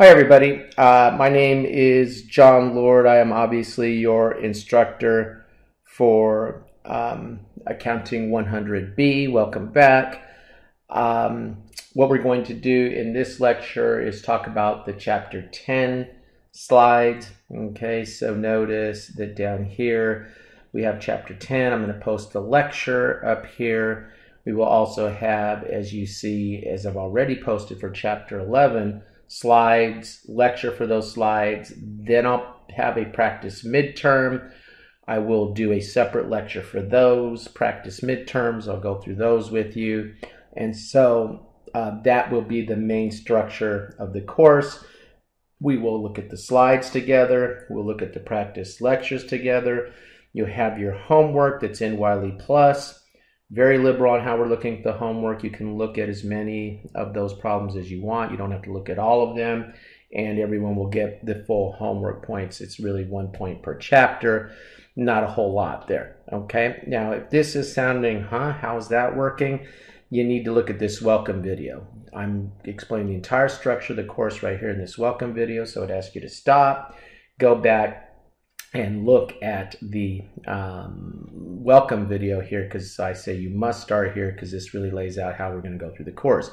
Hi, everybody. Uh, my name is John Lord. I am obviously your instructor for um, Accounting 100B. Welcome back. Um, what we're going to do in this lecture is talk about the chapter 10 slides. Okay, so notice that down here we have chapter 10. I'm going to post the lecture up here. We will also have, as you see, as I've already posted for chapter 11, slides, lecture for those slides. Then I'll have a practice midterm. I will do a separate lecture for those practice midterms. I'll go through those with you. And so uh, that will be the main structure of the course. We will look at the slides together. We'll look at the practice lectures together. You'll have your homework that's in Wiley Plus very liberal on how we're looking at the homework. You can look at as many of those problems as you want. You don't have to look at all of them, and everyone will get the full homework points. It's really one point per chapter, not a whole lot there. Okay, now if this is sounding, huh, how's that working? You need to look at this welcome video. I'm explaining the entire structure of the course right here in this welcome video, so I'd ask you to stop, go back, and look at the um, welcome video here because I say you must start here because this really lays out how we're going to go through the course.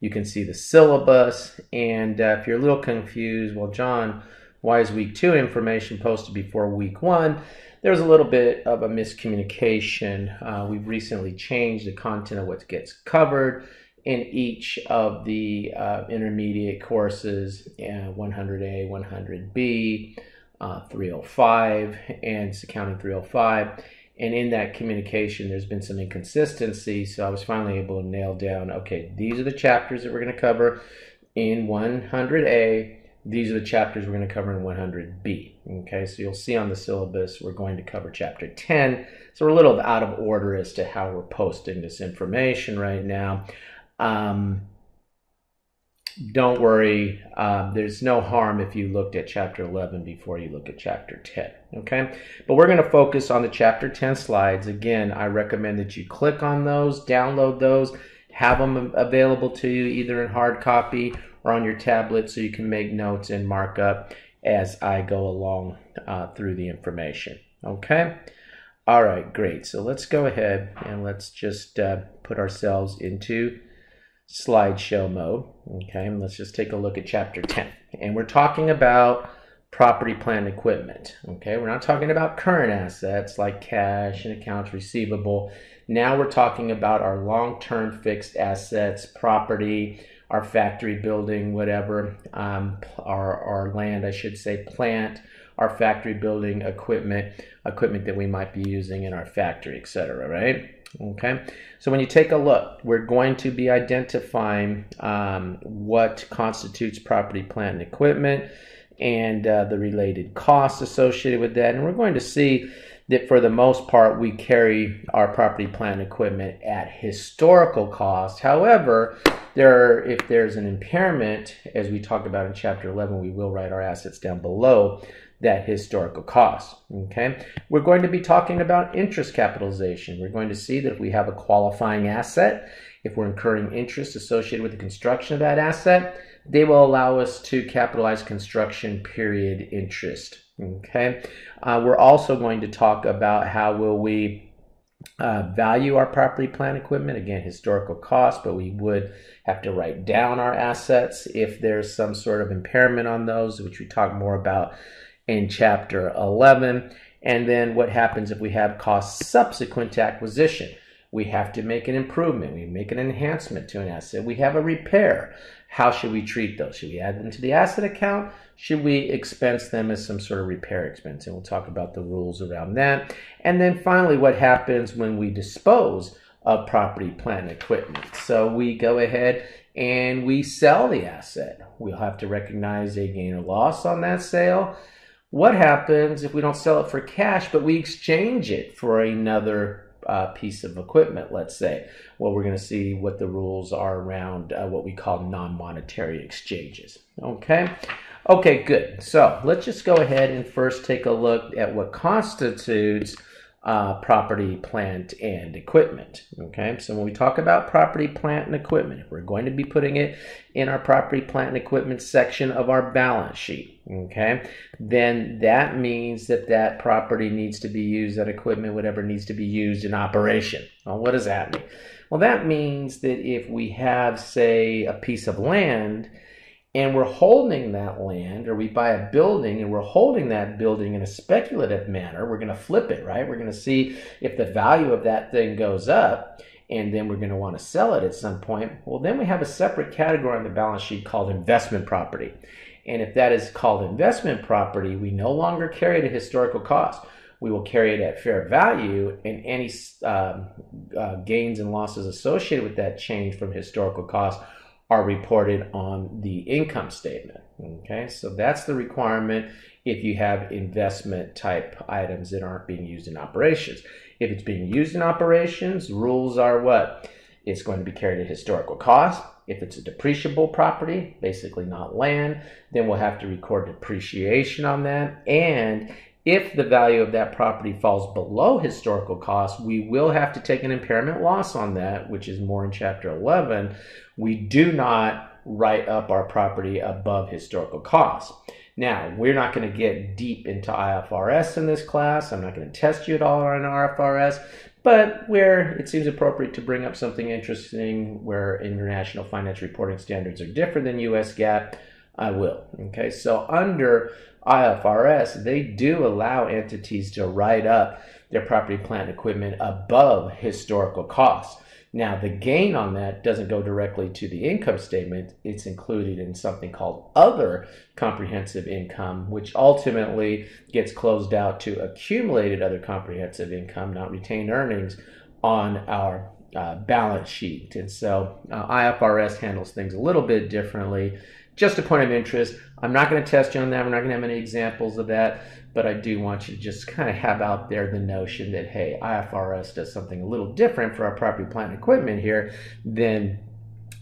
You can see the syllabus, and uh, if you're a little confused, well, John, why is week two information posted before week one? There's a little bit of a miscommunication. Uh, we've recently changed the content of what gets covered in each of the uh, intermediate courses, 100A, uh, 100B uh, 305 and it's accounting 305 and in that communication there's been some inconsistency so i was finally able to nail down okay these are the chapters that we're going to cover in 100a these are the chapters we're going to cover in 100b okay? So you'll see on the syllabus we're going to cover chapter 10 so we're a little out of order as to how we're posting this information right now. Um, don't worry, um, there's no harm if you looked at chapter 11 before you look at chapter 10. Okay, but we're going to focus on the chapter 10 slides. Again, I recommend that you click on those, download those, have them available to you either in hard copy or on your tablet so you can make notes and mark up as I go along uh, through the information. Okay. All right, great. So let's go ahead and let's just uh, put ourselves into slideshow mode. Okay, and let's just take a look at chapter 10. And we're talking about property, plant, equipment. Okay, we're not talking about current assets like cash and accounts receivable. Now we're talking about our long term fixed assets, property, our factory building, whatever, um, our, our land, I should say, plant, our factory building equipment, equipment that we might be using in our factory, etc. Right? Okay, so when you take a look, we're going to be identifying um, what constitutes property, plant, and equipment and uh, the related costs associated with that. And we're going to see that for the most part, we carry our property, plant, and equipment at historical cost. However, there are, if there's an impairment, as we talked about in chapter 11, we will write our assets down below that historical cost. Okay, we're going to be talking about interest capitalization. We're going to see that if we have a qualifying asset, if we're incurring interest associated with the construction of that asset, they will allow us to capitalize construction period interest. Okay, uh, we're also going to talk about how will we uh, value our property, plant, equipment. Again, historical cost, but we would have to write down our assets if there's some sort of impairment on those, which we talk more about in chapter 11. And then what happens if we have costs subsequent to acquisition? We have to make an improvement. We make an enhancement to an asset. We have a repair. How should we treat those? Should we add them to the asset account? Should we expense them as some sort of repair expense? And we'll talk about the rules around that. And then finally, what happens when we dispose of property, plant, equipment? So we go ahead and we sell the asset. We'll have to recognize a gain or loss on that sale what happens if we don't sell it for cash, but we exchange it for another uh, piece of equipment, let's say? Well, we're going to see what the rules are around uh, what we call non monetary exchanges. Okay? Okay, good. So let's just go ahead and first take a look at what constitutes uh, property, plant, and equipment. Okay, so when we talk about property, plant, and equipment, we're going to be putting it in our property, plant, and equipment section of our balance sheet. Okay, then that means that that property needs to be used, that equipment, whatever needs to be used in operation. Well, what does that mean? Well, that means that if we have, say, a piece of land and we're holding that land, or we buy a building and we're holding that building in a speculative manner, we're going to flip it, right? We're going to see if the value of that thing goes up, and then we're going to want to sell it at some point. Well, then we have a separate category on the balance sheet called investment property. And if that is called investment property, we no longer carry it at historical cost. We will carry it at fair value, and any um, uh, gains and losses associated with that change from historical cost are reported on the income statement. Okay, so that's the requirement if you have investment type items that aren't being used in operations. If it's being used in operations, rules are what? It's going to be carried at historical cost. If it's a depreciable property, basically not land, then we'll have to record depreciation on that. And if the value of that property falls below historical cost, we will have to take an impairment loss on that, which is more in chapter 11. We do not write up our property above historical cost. Now, we're not going to get deep into IFRS in this class. I'm not going to test you at all on IFRS, but where it seems appropriate to bring up something interesting where international finance reporting standards are different than US GAAP, I will. Okay, so under IFRS, they do allow entities to write up their property, plant, equipment above historical costs. Now, the gain on that doesn't go directly to the income statement. It's included in something called other comprehensive income, which ultimately gets closed out to accumulated other comprehensive income, not retained earnings, on our uh, balance sheet. And so uh, IFRS handles things a little bit differently just a point of interest. I'm not going to test you on that. We're not going to have any examples of that, but I do want you to just kind of have out there the notion that, hey, IFRS does something a little different for our property, plant, and equipment here than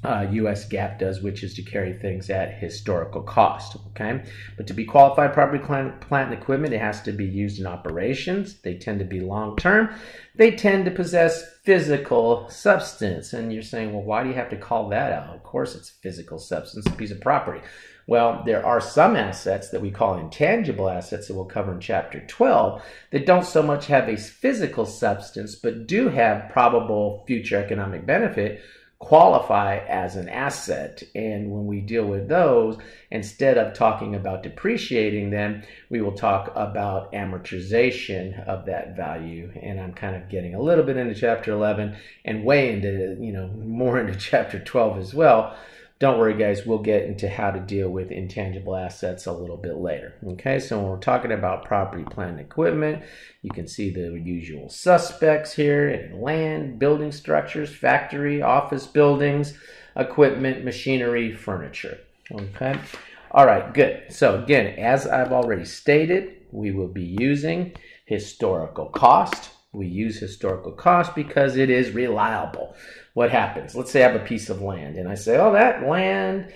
uh, US GAAP does, which is to carry things at historical cost. Okay, but to be qualified property, plant, plant and equipment, it has to be used in operations. They tend to be long term. They tend to possess physical substance. And you're saying, well, why do you have to call that out? Of course, it's physical substance, a piece of property. Well, there are some assets that we call intangible assets that we'll cover in chapter 12 that don't so much have a physical substance, but do have probable future economic benefit qualify as an asset. And when we deal with those, instead of talking about depreciating them, we will talk about amortization of that value. And I'm kind of getting a little bit into chapter 11 and way into, you know, more into chapter 12 as well don't worry, guys, we'll get into how to deal with intangible assets a little bit later. Okay, so when we're talking about property, plant, and equipment, you can see the usual suspects here in land, building structures, factory, office buildings, equipment, machinery, furniture. Okay, all right, good. So, again, as I've already stated, we will be using historical cost. We use historical cost because it is reliable what happens? Let's say I have a piece of land and I say, oh, that land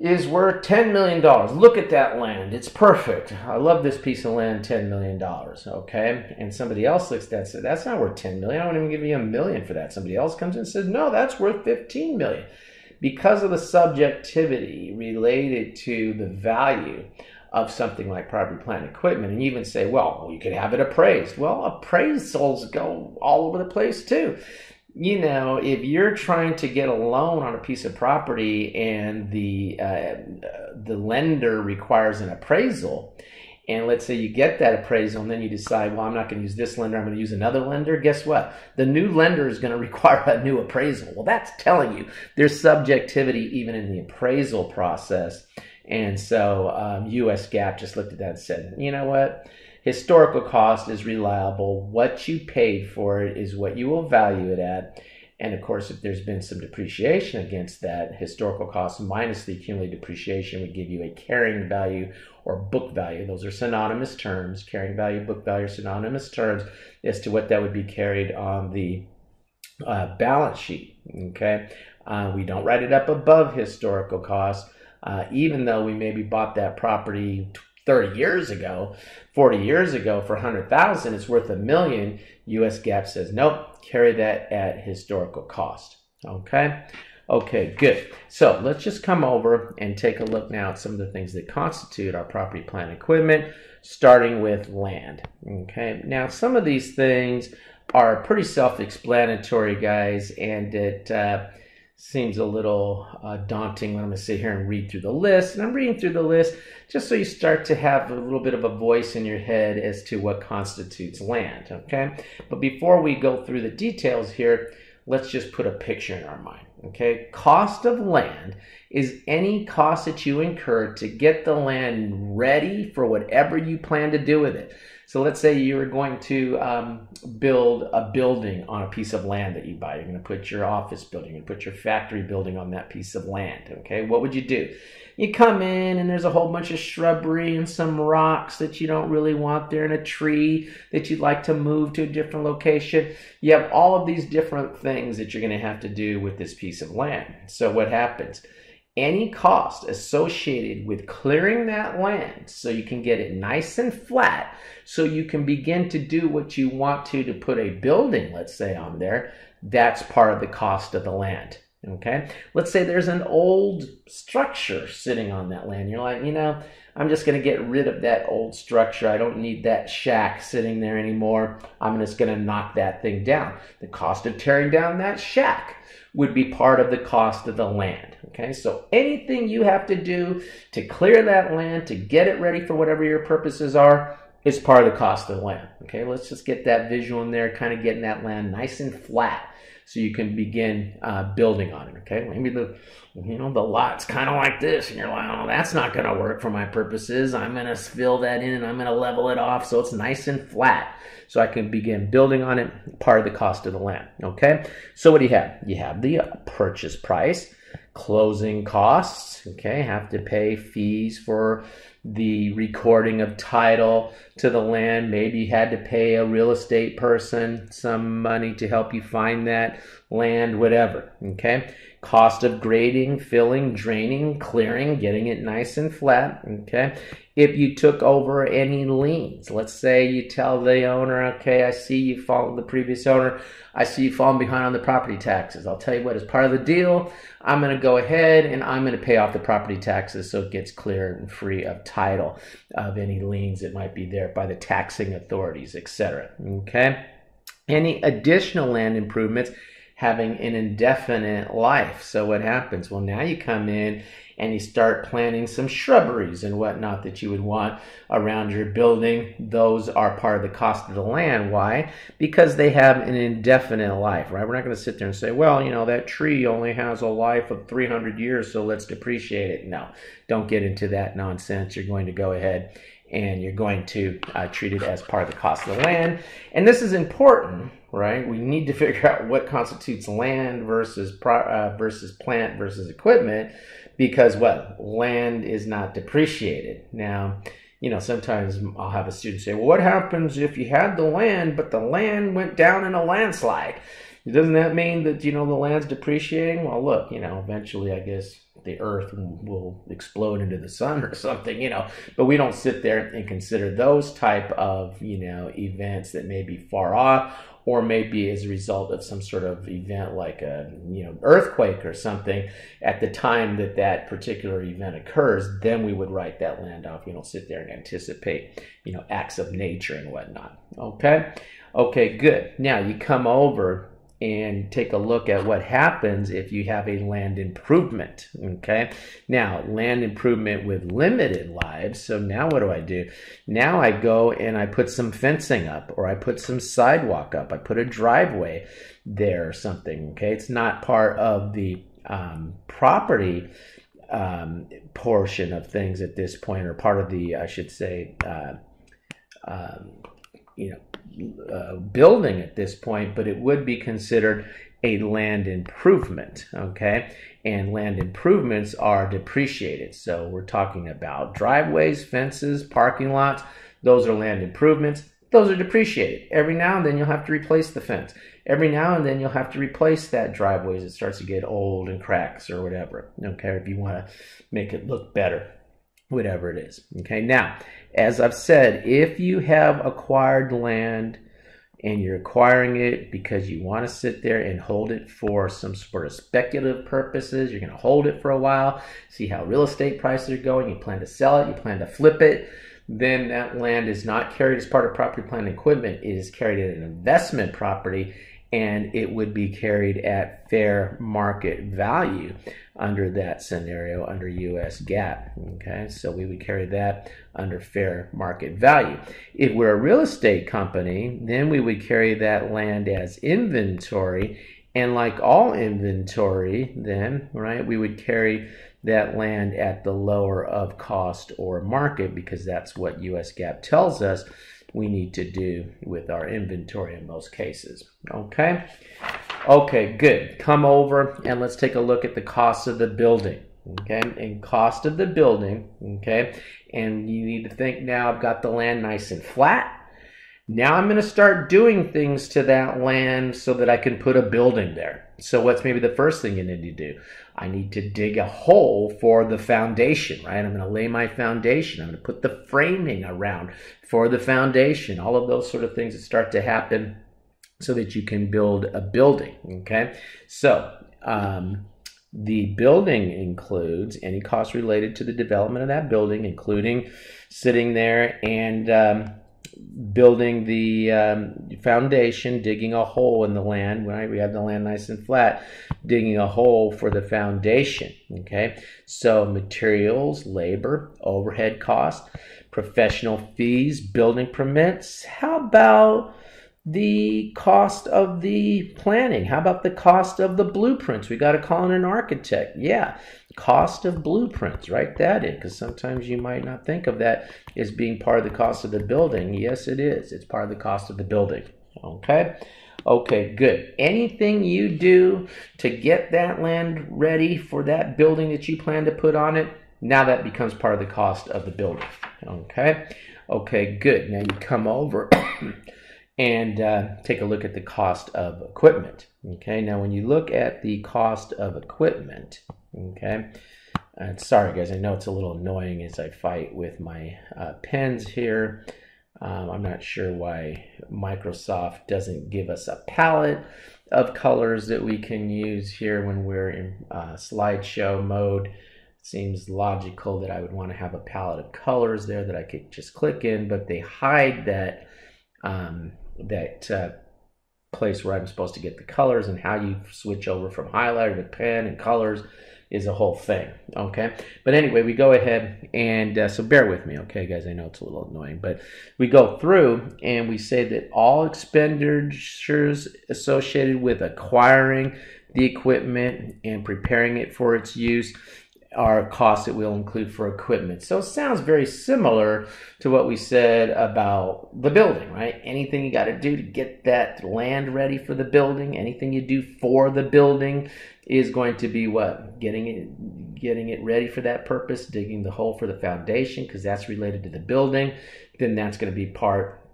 is worth $10 million. Look at that land. It's perfect. I love this piece of land, $10 million. Okay. And somebody else looks at that and says, that's not worth 10 million. I won't even give you a million for that. Somebody else comes in and says, no, that's worth $15 million. Because of the subjectivity related to the value of something like property, plant, equipment, and even say, well, you could have it appraised. Well, appraisals go all over the place too you know, if you're trying to get a loan on a piece of property and the uh, the lender requires an appraisal, and let's say you get that appraisal and then you decide, well, I'm not going to use this lender, I'm going to use another lender. Guess what? The new lender is going to require a new appraisal. Well, that's telling you there's subjectivity even in the appraisal process. And so um, US GAAP just looked at that and said, you know what? historical cost is reliable. What you paid for it is what you will value it at. And of course, if there's been some depreciation against that, historical cost minus the accumulated depreciation would give you a carrying value or book value. Those are synonymous terms. Carrying value, book value are synonymous terms as to what that would be carried on the uh, balance sheet. Okay, uh, we don't write it up above historical cost, uh, even though we maybe bought that property 30 years ago, 40 years ago for 100,000, it's worth a million. US GAAP says, nope, carry that at historical cost. Okay. Okay, good. So let's just come over and take a look now at some of the things that constitute our property, plant, equipment, starting with land. Okay, now some of these things are pretty self-explanatory, guys, and it uh, seems a little uh, daunting when I'm going to sit here and read through the list. And I'm reading through the list just so you start to have a little bit of a voice in your head as to what constitutes land. Okay, but before we go through the details here, let's just put a picture in our mind. Okay, cost of land is any cost that you incur to get the land ready for whatever you plan to do with it. So let's say you're going to um, build a building on a piece of land that you buy. You're going to put your office building, and put your factory building on that piece of land. Okay, what would you do? You come in and there's a whole bunch of shrubbery and some rocks that you don't really want there, and a tree that you'd like to move to a different location. You have all of these different things that you're going to have to do with this piece of land. So what happens? Any cost associated with clearing that land so you can get it nice and flat so you can begin to do what you want to to put a building let's say on there that's part of the cost of the land okay? Let's say there's an old structure sitting on that land. You're like you know i'm just going to get rid of that old structure. I don't need that shack sitting there anymore. I'm just going to knock that thing down. The cost of tearing down that shack would be part of the cost of the land. Okay, so anything you have to do to clear that land, to get it ready for whatever your purposes are, is part of the cost of the land. Okay, let's just get that visual in there, kind of getting that land nice and flat so you can begin uh, building on it. Okay, maybe the you know the lot's kind of like this, and you're like, oh, that's not going to work for my purposes. I'm going to fill that in and I'm going to level it off so it's nice and flat so I can begin building on it, part of the cost of the land. Okay, so what do you have? You have the purchase price, closing costs, okay, have to pay fees for the recording of title to the land. Maybe you had to pay a real estate person some money to help you find that land, whatever. Okay. Cost of grading, filling, draining, clearing, getting it nice and flat. Okay if you took over any liens. Let's say you tell the owner, okay, I see you followed the previous owner. I see you falling behind on the property taxes. I'll tell you what, as part of the deal, I'm going to go ahead and I'm going to pay off the property taxes so it gets clear and free of title of any liens that might be there by the taxing authorities, etc. Okay? Any additional land improvements having an indefinite life. So what happens? Well, now you come in and you start planting some shrubberies and whatnot that you would want around your building. Those are part of the cost of the land. Why? Because they have an indefinite life, right? We're not going to sit there and say, well, you know, that tree only has a life of 300 years, so let's depreciate it. No, don't get into that nonsense. You're going to go ahead and you're going to uh, treat it as part of the cost of the land. And this is important, right? We need to figure out what constitutes land versus pro- uh, versus plant versus equipment because what? Land is not depreciated. Now you know sometimes i'll have a student say well what happens if you had the land but the land went down in a landslide? Doesn't that mean that you know the land's depreciating? Well look you know eventually i guess the earth will explode into the sun or something you know. But we don't sit there and consider those type of you know events that may be far off or maybe as a result of some sort of event like a you know earthquake or something at the time that that particular event occurs then we would write that land off you know sit there and anticipate you know acts of nature and whatnot. Okay? Okay good. Now you come over and take a look at what happens if you have a land improvement. Okay. Now, land improvement with limited lives. So now what do I do? Now I go and I put some fencing up or I put some sidewalk up. I put a driveway there or something. Okay. It's not part of the um, property um, portion of things at this point or part of the, I should say, uh, um, you know, uh, building at this point, but it would be considered a land improvement. Okay. And land improvements are depreciated. So we're talking about driveways, fences, parking lots. Those are land improvements. Those are depreciated. Every now and then you'll have to replace the fence. Every now and then you'll have to replace that driveway as it starts to get old and cracks or whatever. Okay. If you want to make it look better. whatever it is. Okay, now, as I've said, if you have acquired land and you're acquiring it because you want to sit there and hold it for some sort of speculative purposes, you're going to hold it for a while, see how real estate prices are going, you plan to sell it, you plan to flip it, then that land is not carried as part of property, plant, and equipment. It is carried as an investment property and it would be carried at fair market value under that scenario under US GAAP. Okay, so we would carry that under fair market value. If we're a real estate company, then we would carry that land as inventory. And like all inventory, then, right, we would carry that land at the lower of cost or market because that's what US GAAP tells us we need to do with our inventory in most cases. Okay? Okay, good. Come over and let's take a look at the cost of the building. Okay, and cost of the building. Okay, and you need to think now I've got the land nice and flat. Now I'm going to start doing things to that land so that I can put a building there. So, what's maybe the first thing you need to do? I need to dig a hole for the foundation, right? I'm going to lay my foundation. I'm going to put the framing around for the foundation. All of those sort of things that start to happen so that you can build a building, okay? So, um, the building includes any cost related to the development of that building, including sitting there and um, building the um, foundation, digging a hole in the land. When we have the land nice and flat, digging a hole for the foundation. Okay, so materials, labor, overhead costs, professional fees, building permits. How about the cost of the planning? How about the cost of the blueprints? We got to call in an architect. Yeah, cost of blueprints. Write that in because sometimes you might not think of that as being part of the cost of the building. Yes, it is. It's part of the cost of the building. Okay. Okay, good. Anything you do to get that land ready for that building that you plan to put on it, now that becomes part of the cost of the building. Okay. Okay, good. Now you come over and uh, take a look at the cost of equipment. Okay, now when you look at the cost of equipment, okay, and sorry guys, I know it's a little annoying as I fight with my uh, pens here. Um, I'm not sure why Microsoft doesn't give us a palette of colors that we can use here when we're in uh, slideshow mode. It seems logical that I would want to have a palette of colors there that I could just click in, but they hide that um, that uh, place where I'm supposed to get the colors and how you switch over from highlighter to pen and colors is a whole thing. Okay. But anyway, we go ahead and uh, so bear with me. Okay, guys. I know it's a little annoying, but we go through and we say that all expenditures associated with acquiring the equipment and preparing it for its use are costs that we'll include for equipment. So it sounds very similar to what we said about the building, right? Anything you got to do to get that land ready for the building, anything you do for the building is going to be what? Getting it getting it ready for that purpose, digging the hole for the foundation because that's related to the building, then that's going to be part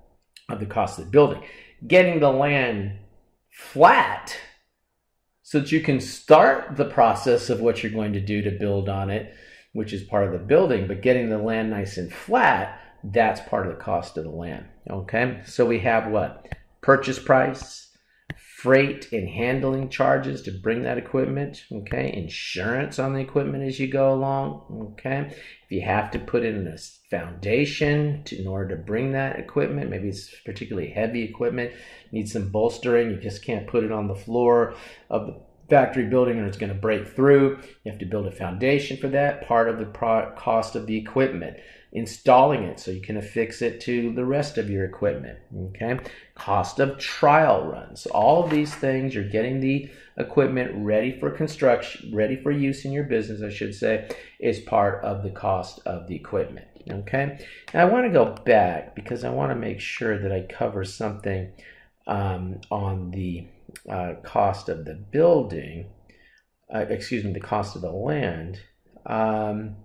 of the cost of the building. Getting the land flat so that you can start the process of what you're going to do to build on it, which is part of the building, but getting the land nice and flat, that's part of the cost of the land. Okay, so we have what? Purchase price, freight and handling charges to bring that equipment, okay, insurance on the equipment as you go along, okay. If you have to put in a foundation to, in order to bring that equipment, maybe it's particularly heavy equipment, needs some bolstering, you just can't put it on the floor of the factory building or it's going to break through. You have to build a foundation for that, part of the cost of the equipment installing it so you can affix it to the rest of your equipment. Okay, cost of trial runs. All of these things, you're getting the equipment ready for construction, ready for use in your business, I should say, is part of the cost of the equipment. Okay, now I want to go back because I want to make sure that I cover something um, on the uh, cost of the building. Uh, excuse me, the cost of the land. Um,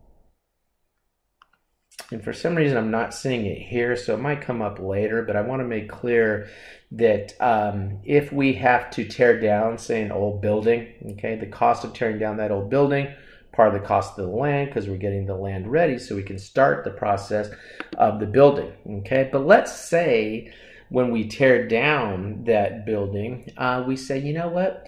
and for some reason, I'm not seeing it here, so it might come up later, but I want to make clear that um, if we have to tear down, say, an old building, okay, the cost of tearing down that old building, part of the cost of the land because we're getting the land ready so we can start the process of the building. Okay, but let's say when we tear down that building, uh, we say, you know what?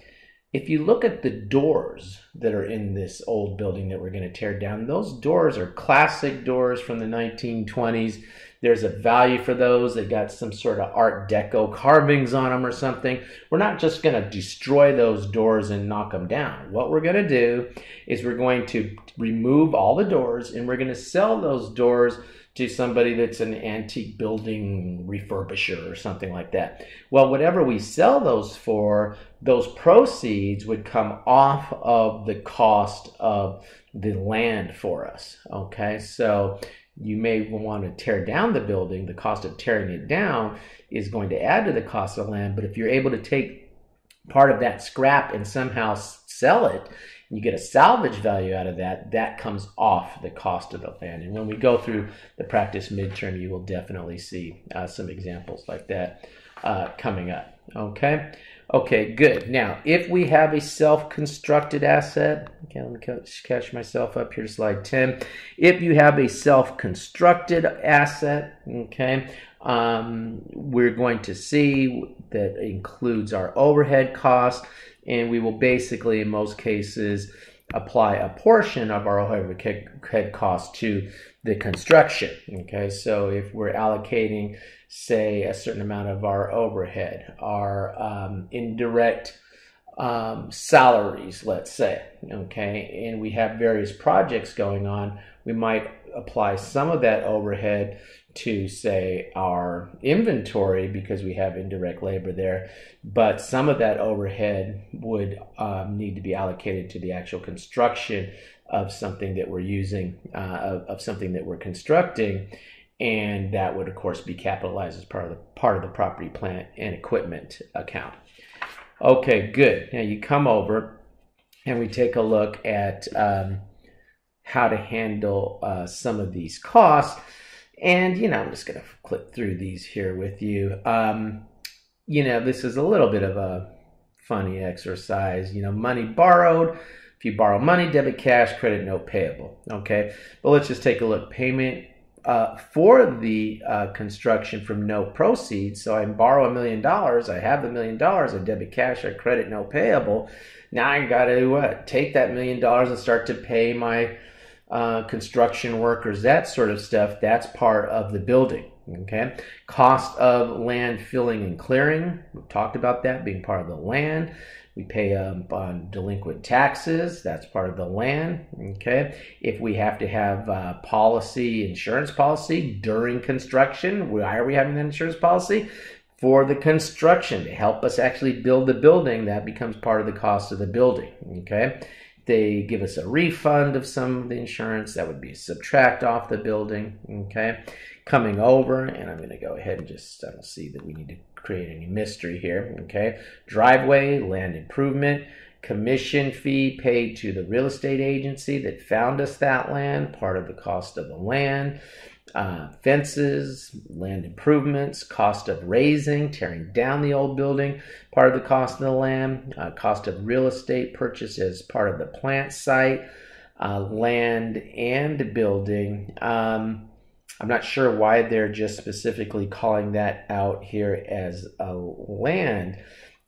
If you look at the doors that are in this old building that we're going to tear down, those doors are classic doors from the 1920s. There's a value for those. They've got some sort of Art Deco carvings on them or something. We're not just going to destroy those doors and knock them down. What we're going to do is we're going to remove all the doors and we're going to sell those doors to somebody that's an antique building refurbisher or something like that. Well, whatever we sell those for, those proceeds would come off of the cost of the land for us. Okay, so you may want to tear down the building. The cost of tearing it down is going to add to the cost of land, but if you're able to take part of that scrap and somehow sell it you get a salvage value out of that, that comes off the cost of the land. And when we go through the practice midterm, you will definitely see uh, some examples like that uh, coming up. Okay. Okay, good. Now, if we have a self-constructed asset, okay, let me catch, myself up here to slide 10. If you have a self-constructed asset, okay, um, we're going to see that includes our overhead costs and we will basically, in most cases, apply a portion of our overhead cost to the construction. Okay, so if we're allocating, say, a certain amount of our overhead, our um, indirect um, salaries, let's say, okay, and we have various projects going on, we might apply some of that overhead to say our inventory because we have indirect labor there. But some of that overhead would um, need to be allocated to the actual construction of something that we're using uh, of, of, something that we're constructing. And that would of course be capitalized as part of the part of the property plant and equipment account okay good now you come over and we take a look at um, how to handle uh, some of these costs and, you know, I'm just going to click through these here with you. Um, you know, this is a little bit of a funny exercise. You know, money borrowed. If you borrow money, debit cash, credit note payable. Okay. But let's just take a look. Payment uh, for the uh, construction from no proceeds. So I borrow a million dollars. I have the million dollars. I debit cash. I credit no payable. Now I got to uh, take that million dollars and start to pay my uh, construction workers, that sort of stuff, that's part of the building. Okay. Cost of land filling and clearing. We've talked about that being part of the land. We pay um, on delinquent taxes. That's part of the land. Okay. If we have to have uh, policy, insurance policy during construction, why are we having that insurance policy? For the construction to help us actually build the building, that becomes part of the cost of the building. Okay they give us a refund of some of the insurance that would be subtract off the building okay coming over and i'm going to go ahead and just i don't see that we need to create any mystery here okay driveway land improvement commission fee paid to the real estate agency that found us that land part of the cost of the land uh, fences, land improvements, cost of razing, tearing down the old building, part of the cost of the land, uh, cost of real estate purchase as part of the plant site, uh, land and building. Um, I'm not sure why they're just specifically calling that out here as a land.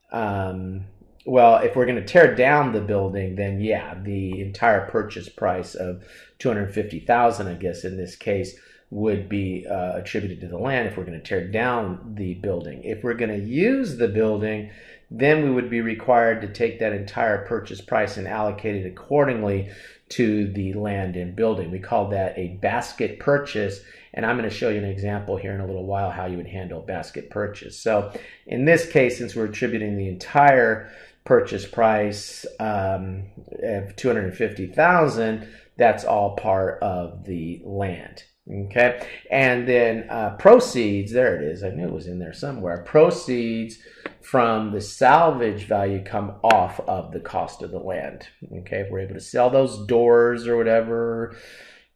Um, well, if we're going to tear down the building, then yeah, the entire purchase price of 250,000, I guess in this case, would be uh, attributed to the land if we're going to tear down the building. If we're going to use the building, then we would be required to take that entire purchase price and allocate it accordingly to the land and building. We call that a basket purchase, and I'm going to show you an example here in a little while how you would handle basket purchase. So in this case, since we're attributing the entire purchase price um, of 250,000, that's all part of the land. Okay, and then uh, proceeds, there it is. I knew it was in there somewhere. Proceeds from the salvage value come off of the cost of the land. Okay, if we're able to sell those doors or whatever,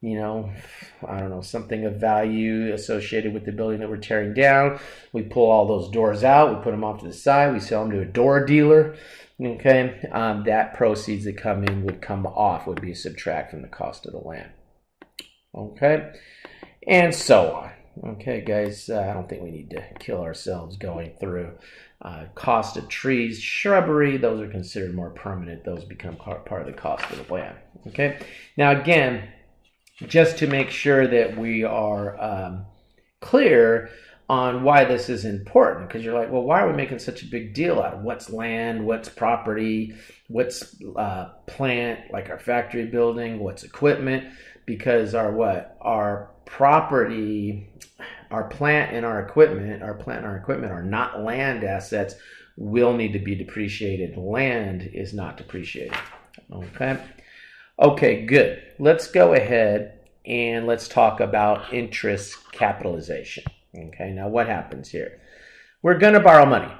you know, I don't know, something of value associated with the building that we're tearing down, we pull all those doors out, we put them off to the side, we sell them to a door dealer okay, um, that proceeds that come in would come off, would be subtract from the cost of the land. Okay, and so on. Okay, guys, uh, I don't think we need to kill ourselves going through uh, cost of trees, shrubbery. Those are considered more permanent. Those become part of the cost of the land. Okay, now again, just to make sure that we are um, clear on why this is important because you're like well why are we making such a big deal out of what's land what's property what's uh, plant like our factory building what's equipment because our what our property our plant and our equipment our plant and our equipment are not land assets will need to be depreciated land is not depreciated okay okay good let's go ahead and let's talk about interest capitalization Okay, now what happens here? We're going to borrow money.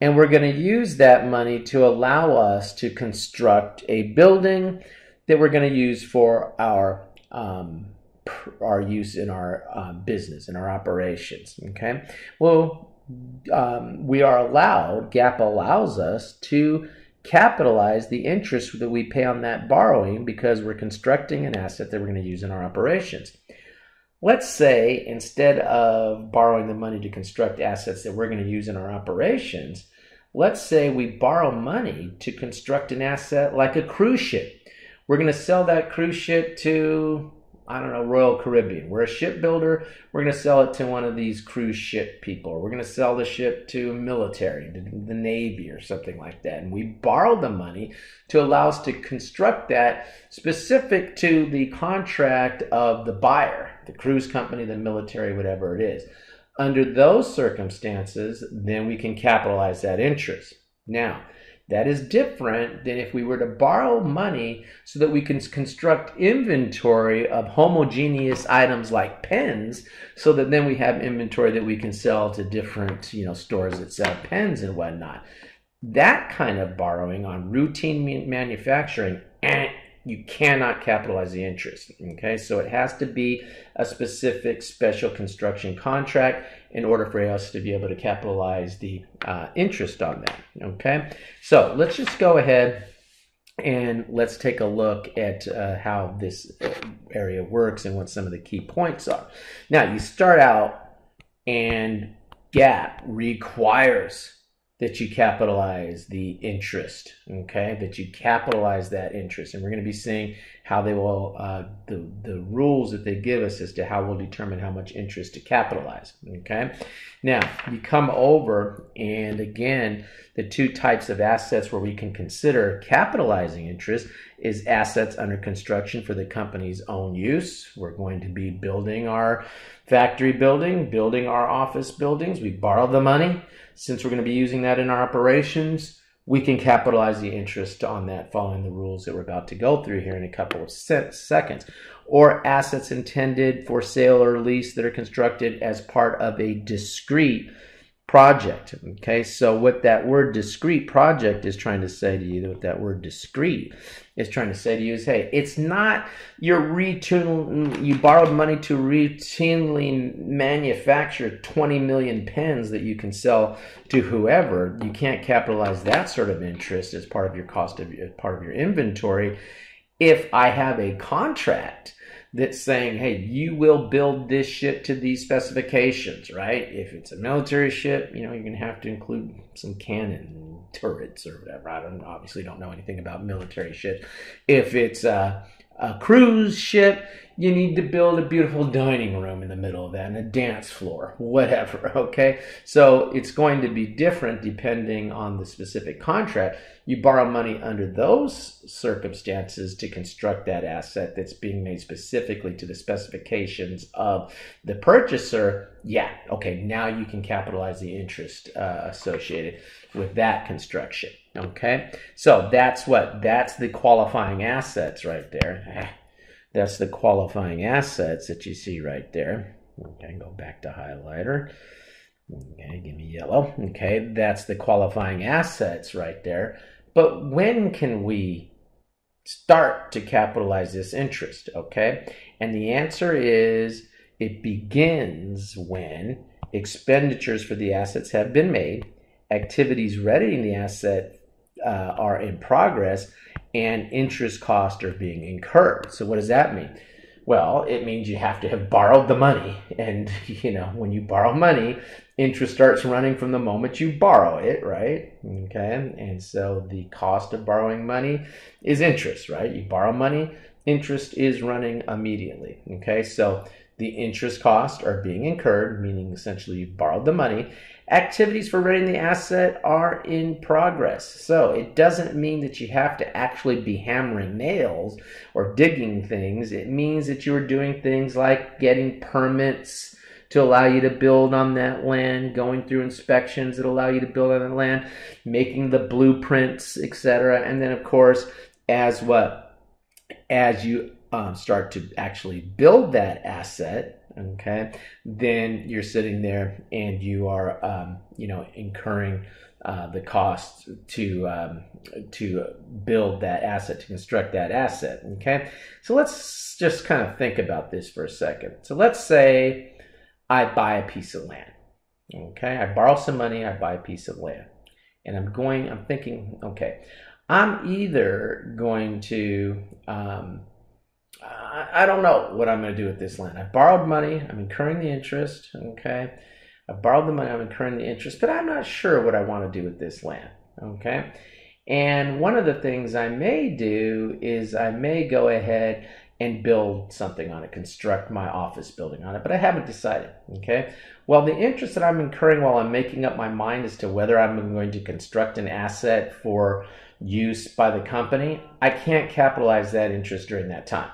And we're going to use that money to allow us to construct a building that we're going to use for our um, our use in our uh, business in our operations. Okay. Well, um, we are allowed. GAAP allows us to capitalize the interest that we pay on that borrowing because we're constructing an asset that we're going to use in our operations. Let's say instead of borrowing the money to construct assets that we're going to use in our operations, let's say we borrow money to construct an asset like a cruise ship. We're going to sell that cruise ship to I don't know, Royal Caribbean. We're a shipbuilder. We're going to sell it to one of these cruise ship people. We're going to sell the ship to military, to the Navy or something like that. And we borrow the money to allow us to construct that specific to the contract of the buyer, the cruise company, the military, whatever it is. Under those circumstances, then we can capitalize that interest. Now, that is different than if we were to borrow money so that we can construct inventory of homogeneous items like pens so that then we have inventory that we can sell to different you know stores that sell pens and whatnot. That kind of borrowing on routine manufacturing, eh, you cannot capitalize the interest. Okay, so it has to be a specific special construction contract in order for us to be able to capitalize the uh, interest on that. Okay, so let's just go ahead and let's take a look at uh, how this area works and what some of the key points are. Now, you start out and GAAP requires that you capitalize the interest, okay? That you capitalize that interest. And we're going to be seeing how they will, uh, the, the rules that they give us as to how we'll determine how much interest to capitalize, okay? Now, you come over, and again, the two types of assets where we can consider capitalizing interest is assets under construction for the company's own use. We're going to be building our factory building, building our office buildings. We borrow the money since we're going to be using that in our operations, we can capitalize the interest on that following the rules that we're about to go through here in a couple of seconds. Or assets intended for sale or lease that are constructed as part of a discrete project. Okay, so what that word discrete project is trying to say to you, what that word discrete is trying to say to you is, hey, it's not your retune, you borrowed money to routinely manufacture 20 million pens that you can sell to whoever. You can't capitalize that sort of interest as part of your cost of part of your inventory. If I have a contract that's saying, hey, you will build this ship to these specifications, right? If it's a military ship, you know, you're going to have to include some cannon turrets or whatever. I don't obviously don't know anything about military ships. If it's a, a cruise ship, you need to build a beautiful dining room in the middle of that and a dance floor, whatever. Okay. So it's going to be different depending on the specific contract. You borrow money under those circumstances to construct that asset that's being made specifically to the specifications of the purchaser. Yeah. Okay. Now you can capitalize the interest uh, associated with that construction. Okay. So that's what, that's the qualifying assets right there. That's the qualifying assets that you see right there. Okay, go back to highlighter. Okay, give me yellow. Okay, that's the qualifying assets right there. But when can we start to capitalize this interest? Okay, and the answer is it begins when expenditures for the assets have been made, activities readying the asset uh, are in progress and interest costs are being incurred. So, what does that mean? Well, it means you have to have borrowed the money. And, you know, when you borrow money, interest starts running from the moment you borrow it, right? Okay. And so the cost of borrowing money is interest, right? You borrow money, interest is running immediately. Okay. So the interest costs are being incurred, meaning essentially you borrowed the money. Activities for readying the asset are in progress. So it doesn't mean that you have to actually be hammering nails or digging things. It means that you are doing things like getting permits to allow you to build on that land, going through inspections that allow you to build on the land, making the blueprints, etc. And then, of course, as what as you um, start to actually build that asset, okay, then you're sitting there and you are, um, you know, incurring uh, the cost to um, to build that asset, to construct that asset. Okay, so let's just kind of think about this for a second. So let's say I buy a piece of land. Okay, I borrow some money, I buy a piece of land, and I'm going. I'm thinking, okay, I'm either going to um, I, don't know what I'm going to do with this land. I borrowed money. I'm incurring the interest. Okay. I borrowed the money. I'm incurring the interest, but I'm not sure what I want to do with this land. Okay. And one of the things I may do is I may go ahead and build something on it, construct my office building on it, but I haven't decided. Okay. Well, the interest that I'm incurring while I'm making up my mind as to whether I'm going to construct an asset for use by the company, I can't capitalize that interest during that time.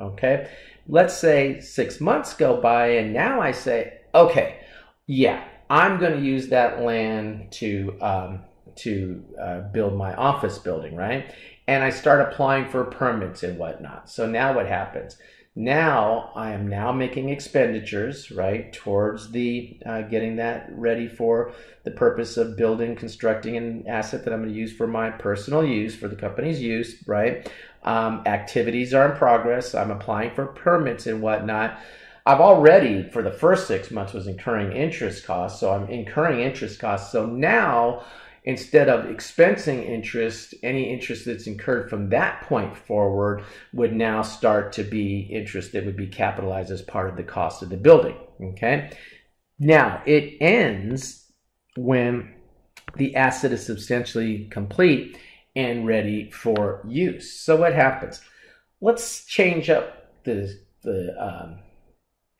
Okay. Let's say six months go by, and now I say, okay, yeah, I'm going to use that land to um, to uh, build my office building, right? And I start applying for permits and whatnot. So now what happens? Now I am now making expenditures, right, towards the uh, getting that ready for the purpose of building, constructing an asset that I'm going to use for my personal use, for the company's use, right? Um, activities are in progress. I'm applying for permits and whatnot. I've already, for the first six months, was incurring interest costs. So I'm incurring interest costs. So now, instead of expensing interest, any interest that's incurred from that point forward would now start to be interest that would be capitalized as part of the cost of the building. Okay. Now it ends when the asset is substantially complete and ready for use. So what happens? Let's change up the the um,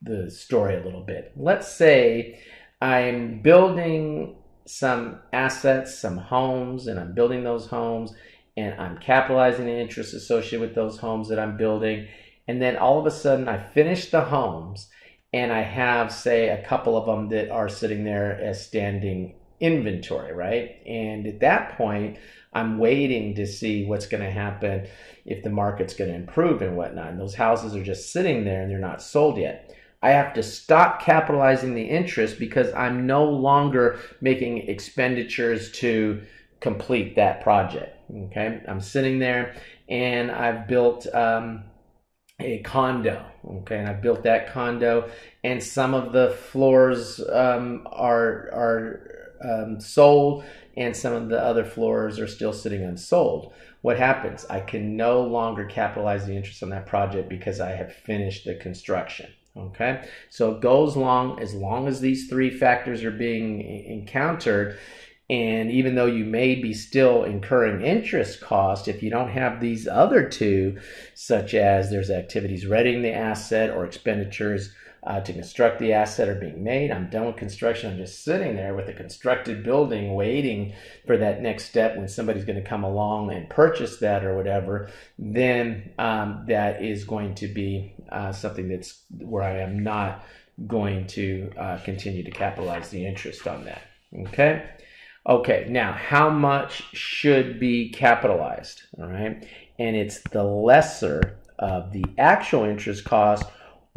the story a little bit. Let's say I'm building some assets, some homes, and I'm building those homes, and I'm capitalizing the interest associated with those homes that I'm building. And then all of a sudden, I finish the homes, and I have, say, a couple of them that are sitting there as standing inventory, right? And at that point, I'm waiting to see what's going to happen if the market's going to improve and whatnot. And those houses are just sitting there and they're not sold yet. I have to stop capitalizing the interest because I'm no longer making expenditures to complete that project. Okay, I'm sitting there and I've built um, a condo. Okay, and I've built that condo, and some of the floors um, are are um, sold, and some of the other floors are still sitting unsold. What happens? I can no longer capitalize the interest on that project because I have finished the construction. Okay, so it goes long as long as these three factors are being encountered. And even though you may be still incurring interest cost, if you don't have these other two, such as there's activities readying the asset or expenditures uh, to construct the asset are being made. I'm done with construction. I'm just sitting there with a constructed building waiting for that next step when somebody's going to come along and purchase that or whatever. Then um, that is going to be uh, something that's where I am not going to uh, continue to capitalize the interest on that. Okay. Okay, now how much should be capitalized? All right, and it's the lesser of the actual interest cost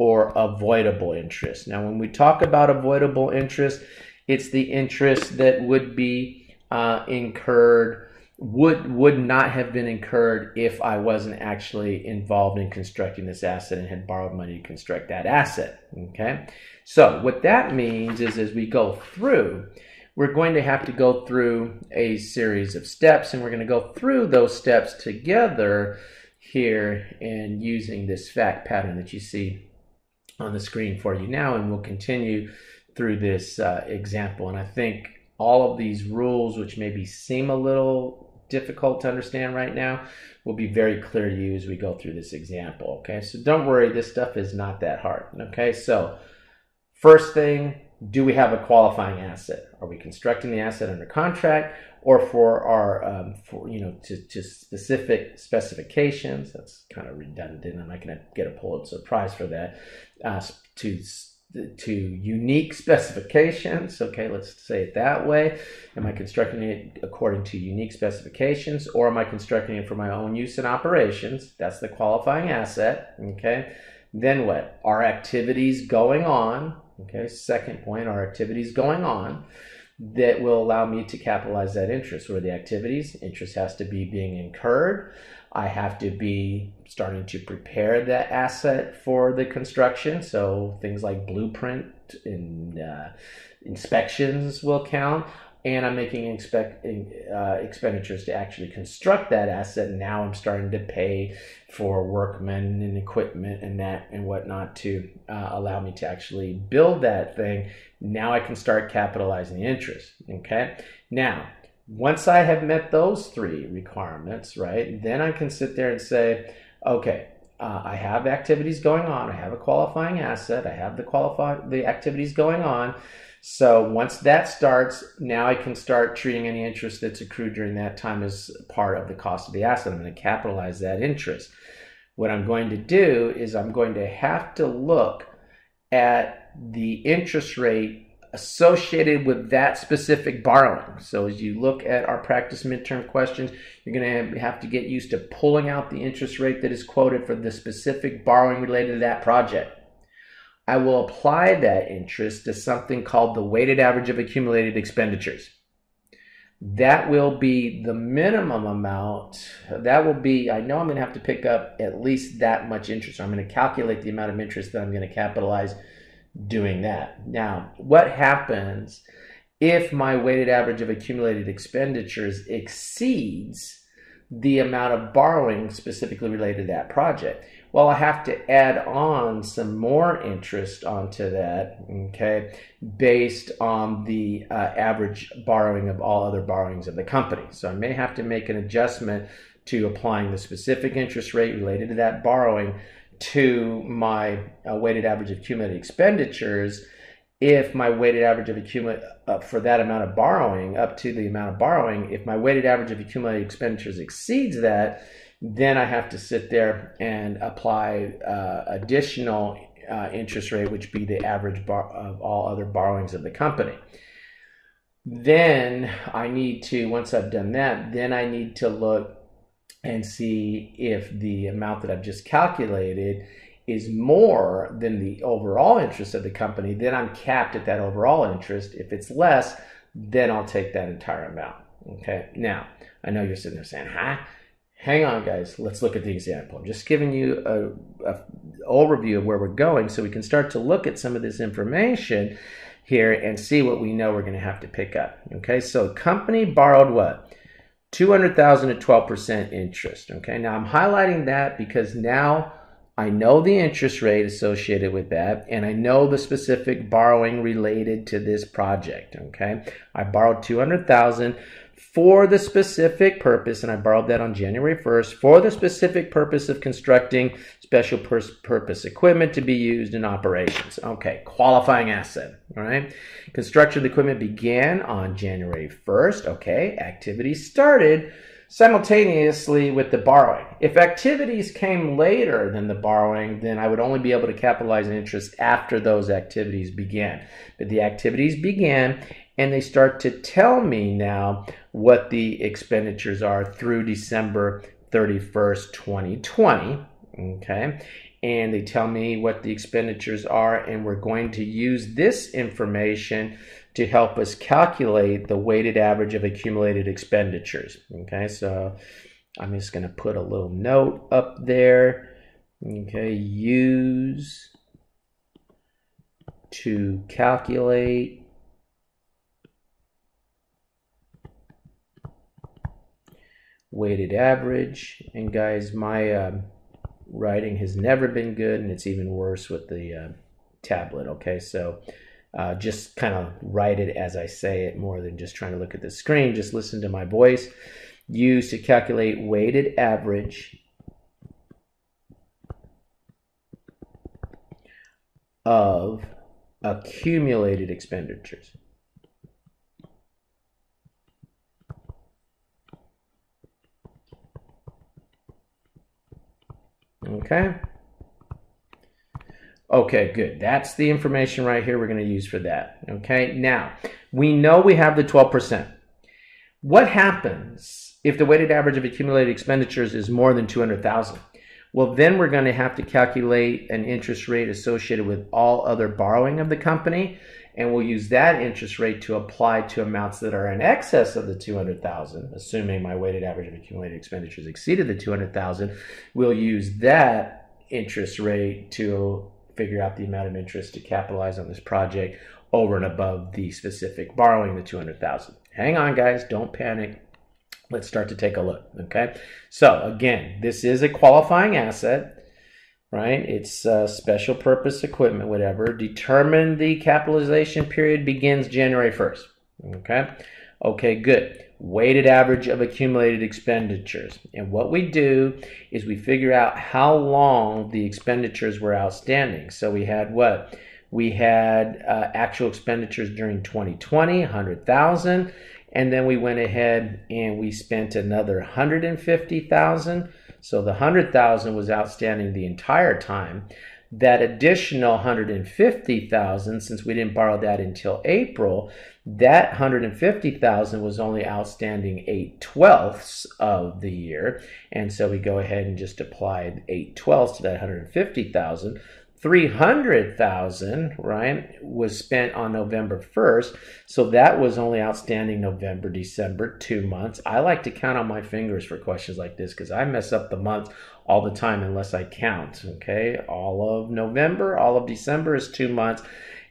or avoidable interest. Now, when we talk about avoidable interest, it's the interest that would be uh, incurred would would not have been incurred if I wasn't actually involved in constructing this asset and had borrowed money to construct that asset. Okay, so what that means is as we go through, we're going to have to go through a series of steps, and we're going to go through those steps together here and using this fact pattern that you see on the screen for you now, and we'll continue through this uh, example. And I think all of these rules, which maybe seem a little difficult to understand right now, will be very clear to you as we go through this example. Okay, so don't worry, this stuff is not that hard. Okay, so first thing, do we have a qualifying asset? Are we constructing the asset under contract or for our, um, for you know, to, to specific specifications? That's kind of redundant. I'm not going to get a Pulitzer Prize for that. Uh, to to unique specifications. Okay, let's say it that way. Am I constructing it according to unique specifications or am I constructing it for my own use and operations? That's the qualifying asset. Okay, then what? Are activities going on? Okay, second point, are activities going on that will allow me to capitalize that interest? Are the activities? Interest has to be being incurred. I have to be starting to prepare that asset for the construction. So things like blueprint and uh, inspections will count. And I'm making expect, uh, expenditures to actually construct that asset. Now I'm starting to pay for workmen and equipment and that and whatnot to uh, allow me to actually build that thing. Now I can start capitalizing the interest. Okay. Now once I have met those three requirements, right, then I can sit there and say, okay, uh, I have activities going on. I have a qualifying asset. I have the qualify the activities going on. So once that starts, now I can start treating any interest that's accrued during that time as part of the cost of the asset. I'm going to capitalize that interest. What I'm going to do is I'm going to have to look at the interest rate associated with that specific borrowing. So as you look at our practice midterm questions, you're going to have to get used to pulling out the interest rate that is quoted for the specific borrowing related to that project. I will apply that interest to something called the weighted average of accumulated expenditures. That will be the minimum amount. That will be, I know I'm going to have to pick up at least that much interest. I'm going to calculate the amount of interest that I'm going to capitalize doing that. Now, what happens if my weighted average of accumulated expenditures exceeds the amount of borrowing specifically related to that project? Well, I have to add on some more interest onto that, okay, based on the uh, average borrowing of all other borrowings of the company. So I may have to make an adjustment to applying the specific interest rate related to that borrowing to my uh, weighted average of cumulative expenditures if my weighted average of accumulated uh, for that amount of borrowing up to the amount of borrowing if my weighted average of accumulated expenditures exceeds that then i have to sit there and apply uh, additional uh, interest rate which be the average bar- of all other borrowings of the company then i need to once i've done that then i need to look and see if the amount that I've just calculated is more than the overall interest of the company, then I'm capped at that overall interest. If it's less, then I'll take that entire amount. Okay. Now, I know you're sitting there saying, huh? Hang on, guys. Let's look at the example. I'm just giving you a, a overview of where we're going so we can start to look at some of this information here and see what we know we're going to have to pick up. Okay. So company borrowed what? 200,000 at 12% interest. Okay, now I'm highlighting that because now I know the interest rate associated with that and I know the specific borrowing related to this project. Okay, I borrowed 200,000 for the specific purpose, and I borrowed that on January 1st for the specific purpose of constructing special purpose equipment to be used in operations. Okay, qualifying asset. All right, construction of the equipment began on January 1st. Okay, activities started simultaneously with the borrowing. If activities came later than the borrowing, then I would only be able to capitalize interest after those activities began. But the activities began and they start to tell me now what the expenditures are through December 31st, 2020. Okay. And they tell me what the expenditures are, and we're going to use this information to help us calculate the weighted average of accumulated expenditures. Okay, so I'm just going to put a little note up there. Okay, use to calculate weighted average. And guys, my uh, writing has never been good, and it's even worse with the uh, tablet. Okay, so uh, just kind of write it as I say it more than just trying to look at the screen. Just listen to my voice. Used to calculate weighted average of accumulated expenditures. Okay. Okay, good. That's the information right here we're going to use for that. Okay, now we know we have the 12%. What happens if the weighted average of accumulated expenditures is more than 200,000? Well, then we're going to have to calculate an interest rate associated with all other borrowing of the company, and we'll use that interest rate to apply to amounts that are in excess of the 200,000, assuming my weighted average of accumulated expenditures exceeded the 200,000. We'll use that interest rate to figure out the amount of interest to capitalize on this project over and above the specific borrowing, the 200,000. Hang on, guys, don't panic. Let's start to take a look, okay? So again, this is a qualifying asset, right? It's uh, special purpose equipment, whatever. Determine the capitalization period begins January 1st, okay? Okay, good. Weighted average of accumulated expenditures. And what we do is we figure out how long the expenditures were outstanding. So we had what? We had uh, actual expenditures during 2020, 100,000 and then we went ahead and we spent another 150,000 so the 100,000 was outstanding the entire time. That additional 150,000 since we didn't borrow that until April that 150,000 was only outstanding 8 twelfths of the year. And so we go ahead and just apply 8 twelfths to that 150,000 300,000, right, was spent on November 1st. So that was only outstanding November, December, two months. I like to count on my fingers for questions like this because I mess up the months all the time unless I count. Okay. All of November, all of December is two months.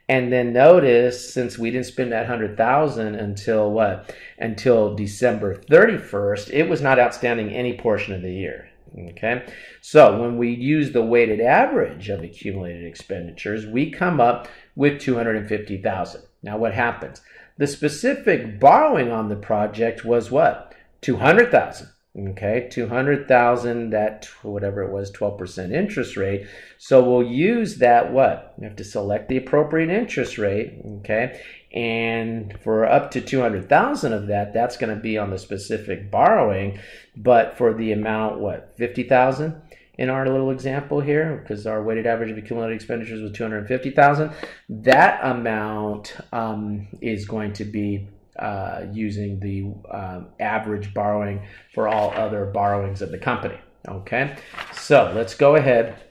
And then notice since we didn't spend that 100,000 until what? Until December 31st, it was not outstanding any portion of the year. Okay, so when we use the weighted average of accumulated expenditures, we come up with 250,000. Now what happens? The specific borrowing on the project was what? 200,000. Okay, 200,000, that whatever it was, 12% interest rate. So we'll use that what? We have to select the appropriate interest rate, okay? And for up to 200,000 of that, that's going to be on the specific borrowing. But for the amount, what, 50,000 in our little example here, because our weighted average of accumulated expenditures was 250,000, that amount um, is going to be uh, using the um, average borrowing for all other borrowings of the company. Okay, so let's go ahead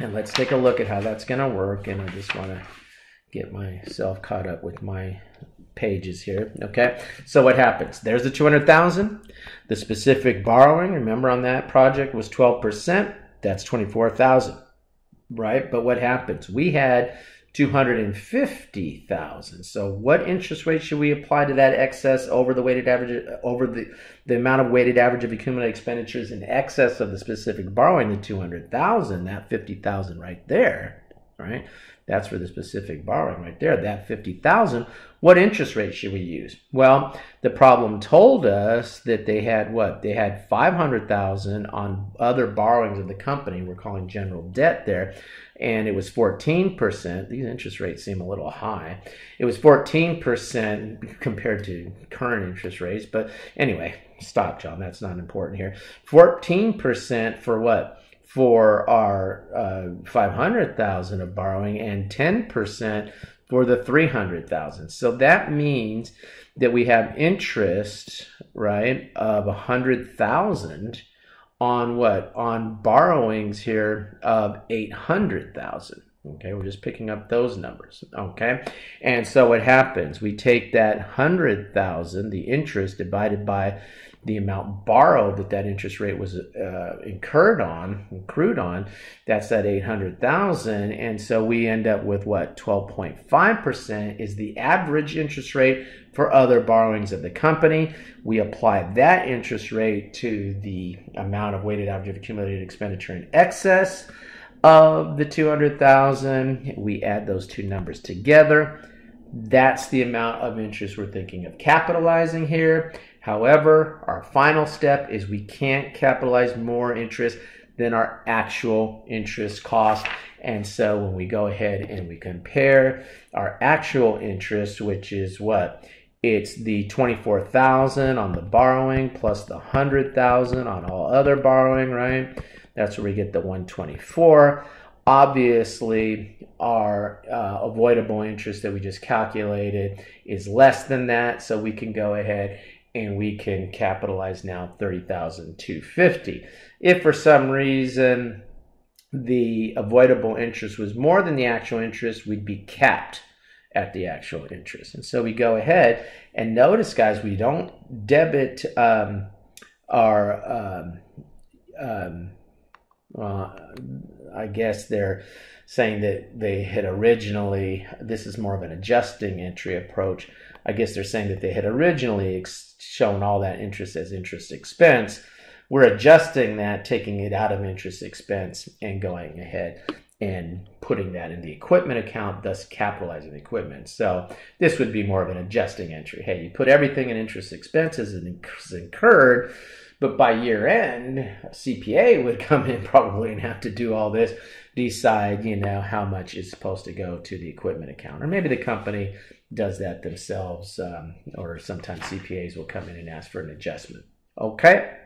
and let's take a look at how that's going to work. And I just want to get myself caught up with my pages here. Okay, so what happens? There's the 200,000. The specific borrowing, remember on that project was 12%. That's 24,000, right? But what happens? We had 250,000. So what interest rate should we apply to that excess over the weighted average over the the amount of weighted average of accumulated expenditures in excess of the specific borrowing the 200,000, that 50,000 right there, right? That's for the specific borrowing right there, that 50,000. What interest rate should we use? Well, the problem told us that they had what? They had 500,000 on other borrowings of the company. We're calling general debt there. And it was 14%. These interest rates seem a little high. It was 14% compared to current interest rates. But anyway, stop, John. That's not important here. 14% for what? For our uh, 500,000 of borrowing and 10% for the 300,000. So that means that we have interest, right, of 100,000 on what? On borrowings here of 800,000. Okay, we're just picking up those numbers. Okay, and so what happens? We take that 100,000, the interest divided by the amount borrowed that that interest rate was uh, incurred on, accrued on, that's that 800,000. And so we end up with what? 12.5% is the average interest rate for other borrowings of the company. We apply that interest rate to the amount of weighted average of accumulated expenditure in excess of the 200,000. We add those two numbers together. That's the amount of interest we're thinking of capitalizing here. However, our final step is we can't capitalize more interest than our actual interest cost. And so when we go ahead and we compare our actual interest, which is what? It's the 24,000 on the borrowing plus the 100,000 on all other borrowing, right? That's where we get the 124. Obviously, our uh, avoidable interest that we just calculated is less than that, so we can go ahead and we can capitalize now 30,250. If for some reason the avoidable interest was more than the actual interest, we'd be capped at the actual interest. And so we go ahead and notice, guys, we don't debit um, our, um, um, uh, I guess they're saying that they had originally, this is more of an adjusting entry approach. I guess they're saying that they had originally shown all that interest as interest expense. We're adjusting that, taking it out of interest expense and going ahead and putting that in the equipment account, thus capitalizing the equipment. So this would be more of an adjusting entry. Hey, you put everything in interest expenses and incurred, but by year end, a CPA would come in probably and have to do all this, decide, you know, how much is supposed to go to the equipment account. Or maybe the company does that themselves, um, or sometimes CPAs will come in and ask for an adjustment. Okay?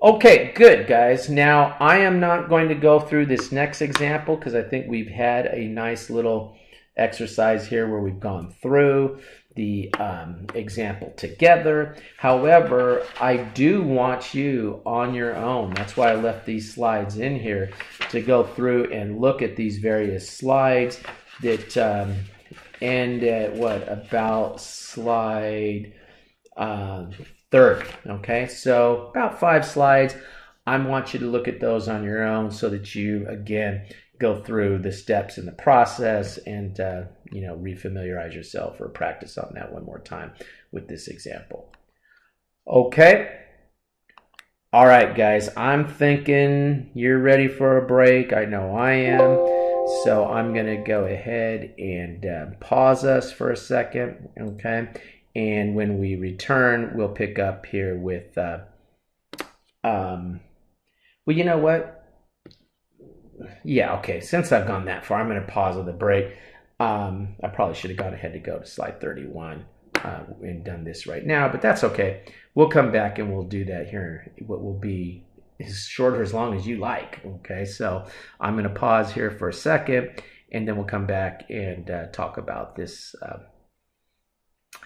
Okay, good, guys. Now, I am not going to go through this next example because I think we've had a nice little exercise here where we've gone through the um, example together. However, I do want you on your own. That's why I left these slides in here to go through and look at these various slides that um, end at what about slide uh, 30. Okay, so about five slides. I want you to look at those on your own so that you, again, go through the steps in the process and, uh, you know, refamiliarize yourself or practice on that one more time with this example. Okay. All right, guys, I'm thinking you're ready for a break. I know I am. So I'm going to go ahead and uh, pause us for a second. Okay. And when we return, we'll pick up here with, uh, um, well, you know what? Yeah, okay. Since I've gone that far, I'm going to pause on the break. Um, I probably should have gone ahead to go to slide 31 uh, and done this right now, but that's okay. We'll come back and we'll do that here. What will be as short or as long as you like. Okay, so I'm going to pause here for a second and then we'll come back and uh, talk about this. Uh,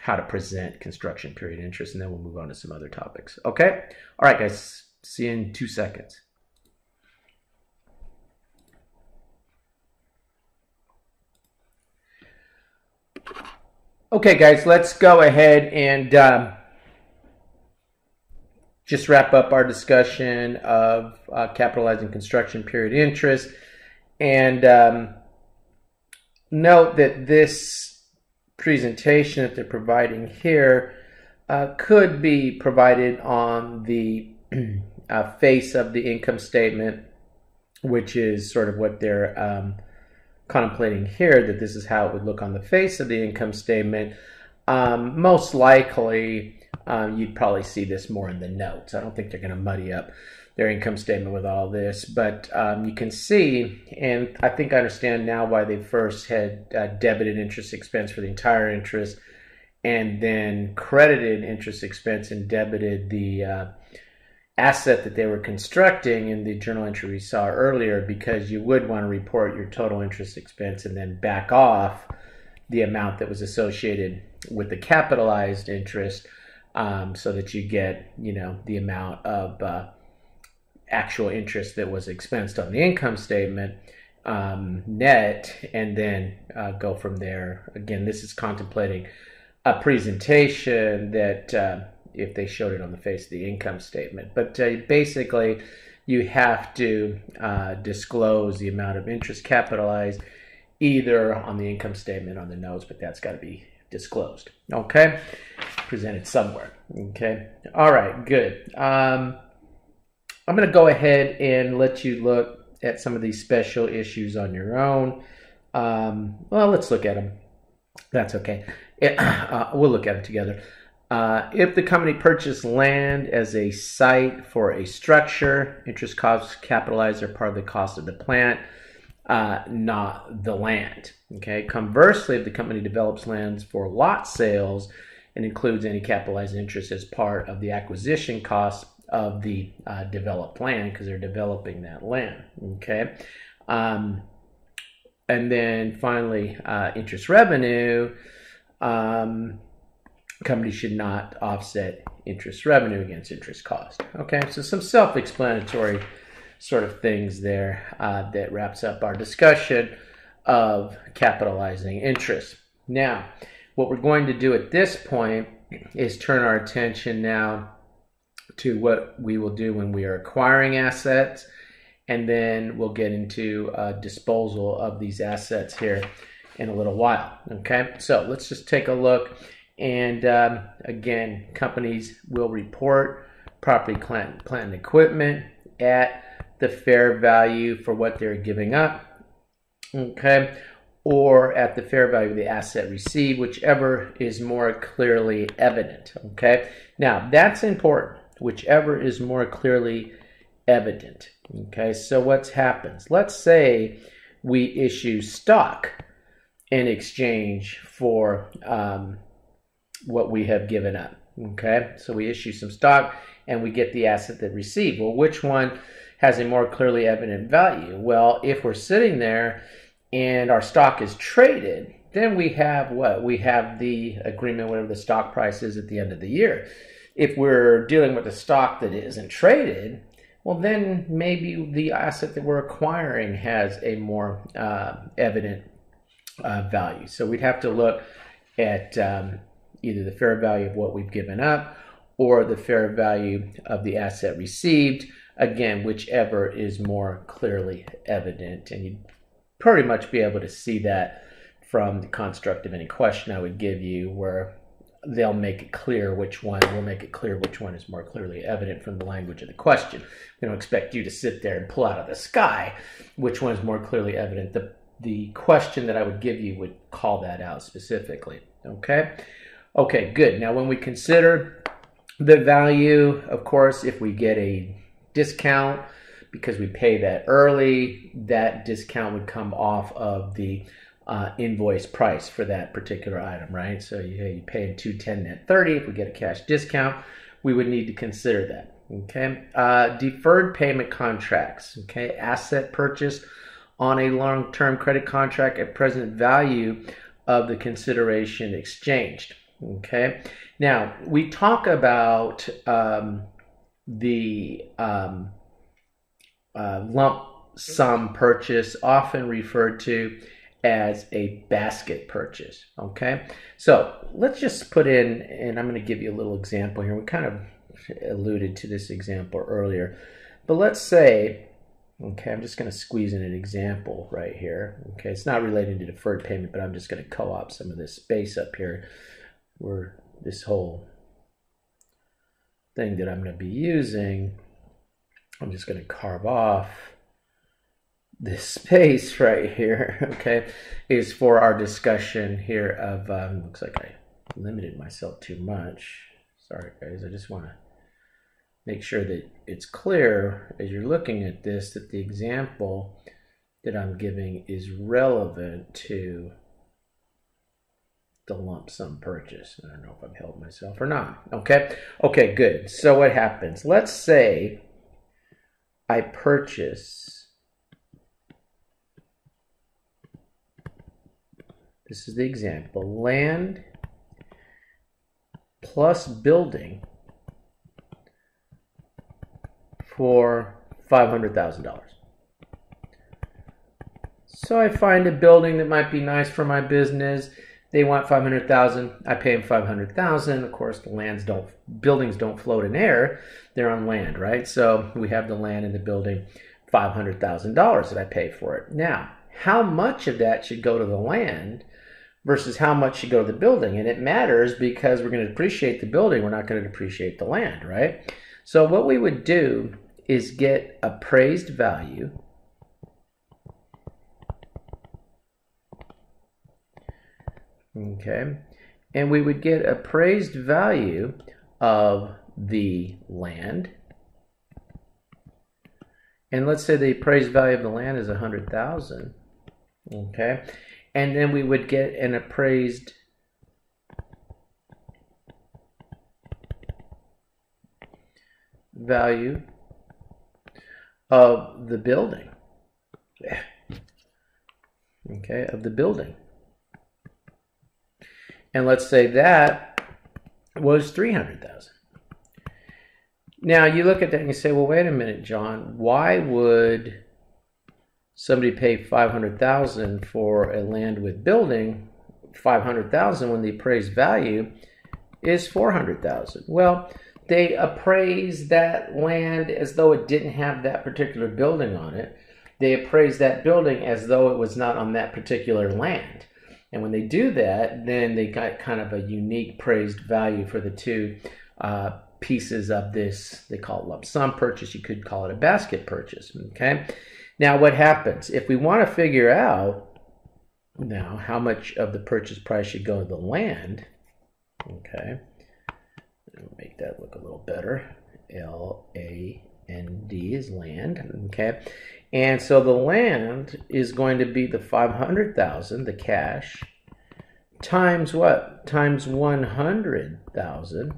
how to present construction period interest, and then we'll move on to some other topics. Okay? All right, guys. See you in two seconds. Okay, guys, let's go ahead and um, just wrap up our discussion of uh, capitalizing construction period interest. And um, note that this presentation that they're providing here uh, could be provided on the uh, face of the income statement, which is sort of what they're um, contemplating here, that this is how it would look on the face of the income statement. Um, most likely, um, you'd probably see this more in the notes. I don't think they're going to muddy up their income statement with all this. But um, you can see, and I think I understand now why they first had uh, debited interest expense for the entire interest and then credited interest expense and debited the uh, asset that they were constructing in the journal entry we saw earlier because you would want to report your total interest expense and then back off the amount that was associated with the capitalized interest um, so that you get you know the amount of uh, actual interest that was expensed on the income statement um, net and then uh, go from there. Again, this is contemplating a presentation that uh, if they showed it on the face of the income statement. But uh, basically, you have to uh, disclose the amount of interest capitalized either on the income statement on the notes, but that's got to be disclosed. Okay, presented somewhere. Okay, all right, good. Um, I'm going to go ahead and let you look at some of these special issues on your own. Um, well, let's look at them. That's okay. It, uh, we'll look at them together. Uh, if the company purchased land as a site for a structure, interest costs capitalized are part of the cost of the plant, uh, not the land. Okay. Conversely, if the company develops lands for lot sales and includes any capitalized interest as part of the acquisition cost of the uh, developed land because they're developing that land. Okay. Um, and then finally, uh, interest revenue. Um, company should not offset interest revenue against interest cost. Okay, so some self explanatory sort of things there uh, that wraps up our discussion of capitalizing interest. Now, what we're going to do at this point is turn our attention now to what we will do when we are acquiring assets, and then we'll get into disposal of these assets here in a little while. Okay, so let's just take a look. And um, again, companies will report property, plant, plant and equipment at the fair value for what they're giving up. Okay, or at the fair value of the asset received, whichever is more clearly evident. Okay, now that's important whichever is more clearly evident. Okay, so what happens? Let's say we issue stock in exchange for um, what we have given up. Okay, so we issue some stock and we get the asset that received. Well, which one has a more clearly evident value? Well, if we're sitting there and our stock is traded, then we have what? We have the agreement, whatever the stock price is at the end of the year if we're dealing with a stock that isn't traded, well, then maybe the asset that we're acquiring has a more uh, evident uh, value. So we'd have to look at um, either the fair value of what we've given up or the fair value of the asset received. Again, whichever is more clearly evident. And you'd pretty much be able to see that from the construct of any question I would give you, where they'll make it clear which one will make it clear which one is more clearly evident from the language of the question. We don't expect you to sit there and pull out of the sky which one is more clearly evident. The the question that I would give you would call that out specifically. Okay? Okay, good. Now when we consider the value, of course, if we get a discount because we pay that early, that discount would come off of the uh, invoice price for that particular item, right? So you, you pay in 210 net 30. If we get a cash discount, we would need to consider that. Okay. Uh, deferred payment contracts. Okay. Asset purchase on a long term credit contract at present value of the consideration exchanged. Okay. Now, we talk about um, the um, uh, lump sum purchase, often referred to as a basket purchase. Okay, so let's just put in, and I'm going to give you a little example here. We kind of alluded to this example earlier, but let's say, okay, I'm just going to squeeze in an example right here. Okay, it's not related to deferred payment, but I'm just going to co op some of this space up here where this whole thing that I'm going to be using, I'm just going to carve off this space right here, okay, is for our discussion here of, um, looks like I limited myself too much. Sorry, guys, I just want to make sure that it's clear as you're looking at this that the example that I'm giving is relevant to the lump sum purchase. I don't know if I've held myself or not. Okay, okay, good. So what happens? Let's say I purchase This is the example. Land plus building for $500,000. So I find a building that might be nice for my business. They want 500,000. I pay them 500,000. Of course, the lands don't, buildings don't float in air. They're on land, right? So we have the land and the building, $500,000 that I pay for it. Now, how much of that should go to the land versus how much should go to the building? And it matters because we're going to depreciate the building. We're not going to depreciate the land, right? So what we would do is get appraised value okay. And we would get appraised value of the land. And let's say the appraised value of the land is a hundred thousand. Okay. And then we would get an appraised value of the building. Okay of the building and let's say that was 300,000. Now you look at that and you say, well, wait a minute, John, why would somebody pay 500,000 for a land with building 500,000 when the appraised value is 400,000? Well, they appraise that land as though it didn't have that particular building on it. They appraise that building as though it was not on that particular land. And when they do that, then they got kind of a unique praised value for the two uh, pieces of this. They call it lump sum purchase. You could call it a basket purchase. Okay. Now, what happens if we want to figure out now how much of the purchase price should go to the land? Okay. Make that look a little better. L A N D is land. Okay. And so the land is going to be the 500,000, the cash, times what? Times 100,000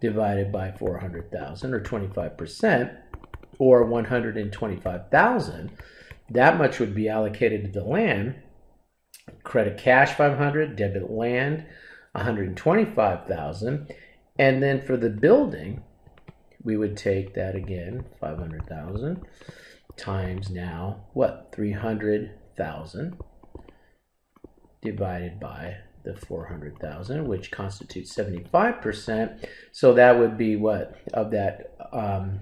divided by 400,000 or 25% or 125,000. That much would be allocated to the land. Credit cash 500, debit land 125,000. And then for the building, we would take that again, 500,000 times now what? 300,000 divided by the 400,000, which constitutes 75%. So that would be what? Of that um,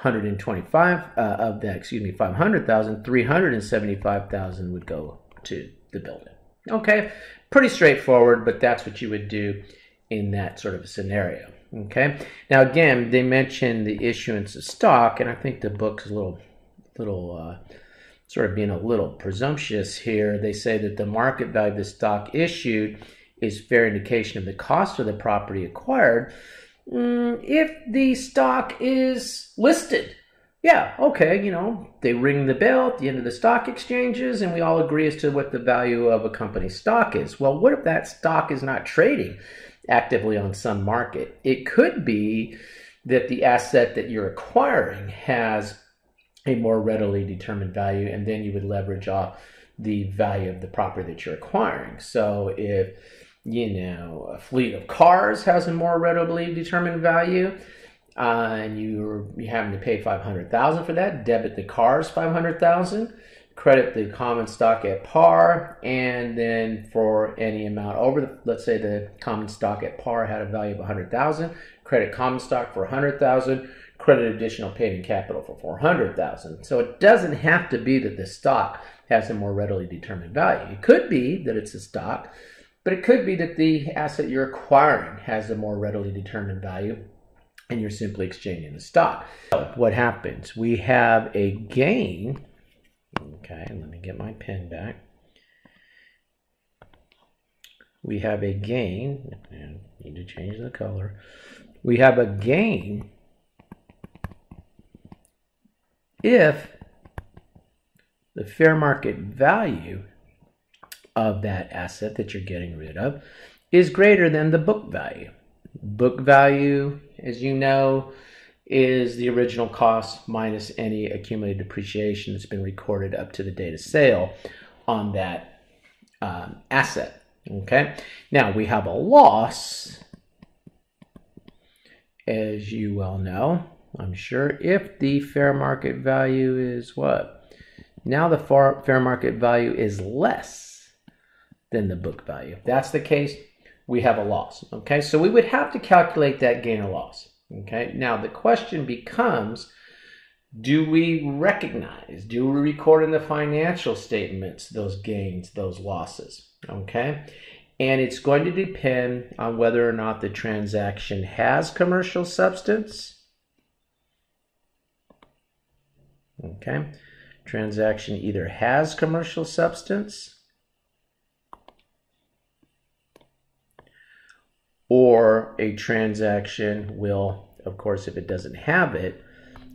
125, uh, of that, excuse me, 500,000, 375,000 would go to the building. Okay, pretty straightforward, but that's what you would do in that sort of scenario. Okay. Now again, they mentioned the issuance of stock, and I think the book's a little, little, uh, sort of being a little presumptuous here. They say that the market value of the stock issued is fair indication of the cost of the property acquired. Mm, if the stock is listed, yeah, okay, you know, they ring the bell at the end of the stock exchanges and we all agree as to what the value of a company's stock is. Well, what if that stock is not trading? Actively on some market. It could be that the asset that you're acquiring has a more readily determined value, and then you would leverage off the value of the property that you're acquiring. So if you know a fleet of cars has a more readily determined value, uh, and you're you having to pay five hundred thousand for that, debit the cars five hundred thousand credit the common stock at par, and then for any amount over, the, let's say the common stock at par had a value of 100,000, credit common stock for 100,000, credit additional paid in capital for 400,000. So it doesn't have to be that the stock has a more readily determined value. It could be that it's a stock, but it could be that the asset you're acquiring has a more readily determined value and you're simply exchanging the stock. So what happens? We have a gain Okay, let me get my pen back. We have a gain, and need to change the color. We have a gain if the fair market value of that asset that you're getting rid of is greater than the book value. Book value, as you know, is the original cost minus any accumulated depreciation that's been recorded up to the date of sale on that um, asset. Okay, now we have a loss, as you well know, I'm sure, if the fair market value is what? Now the fair market value is less than the book value. If that's the case, we have a loss. Okay, so we would have to calculate that gain or loss. Okay, now the question becomes do we recognize, do we record in the financial statements those gains, those losses? Okay, and it's going to depend on whether or not the transaction has commercial substance. Okay, transaction either has commercial substance or a transaction will, of course, if it doesn't have it,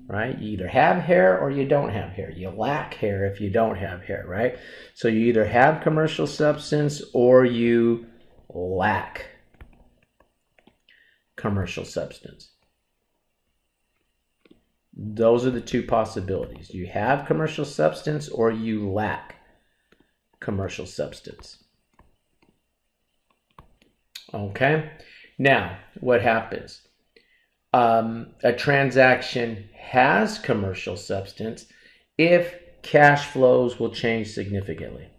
right? You either have hair or you don't have hair. You lack hair if you don't have hair, right? So you either have commercial substance or you lack commercial substance. Those are the two possibilities. You have commercial substance or you lack commercial substance. Okay? Now, what happens? Um, a transaction has commercial substance if cash flows will change significantly.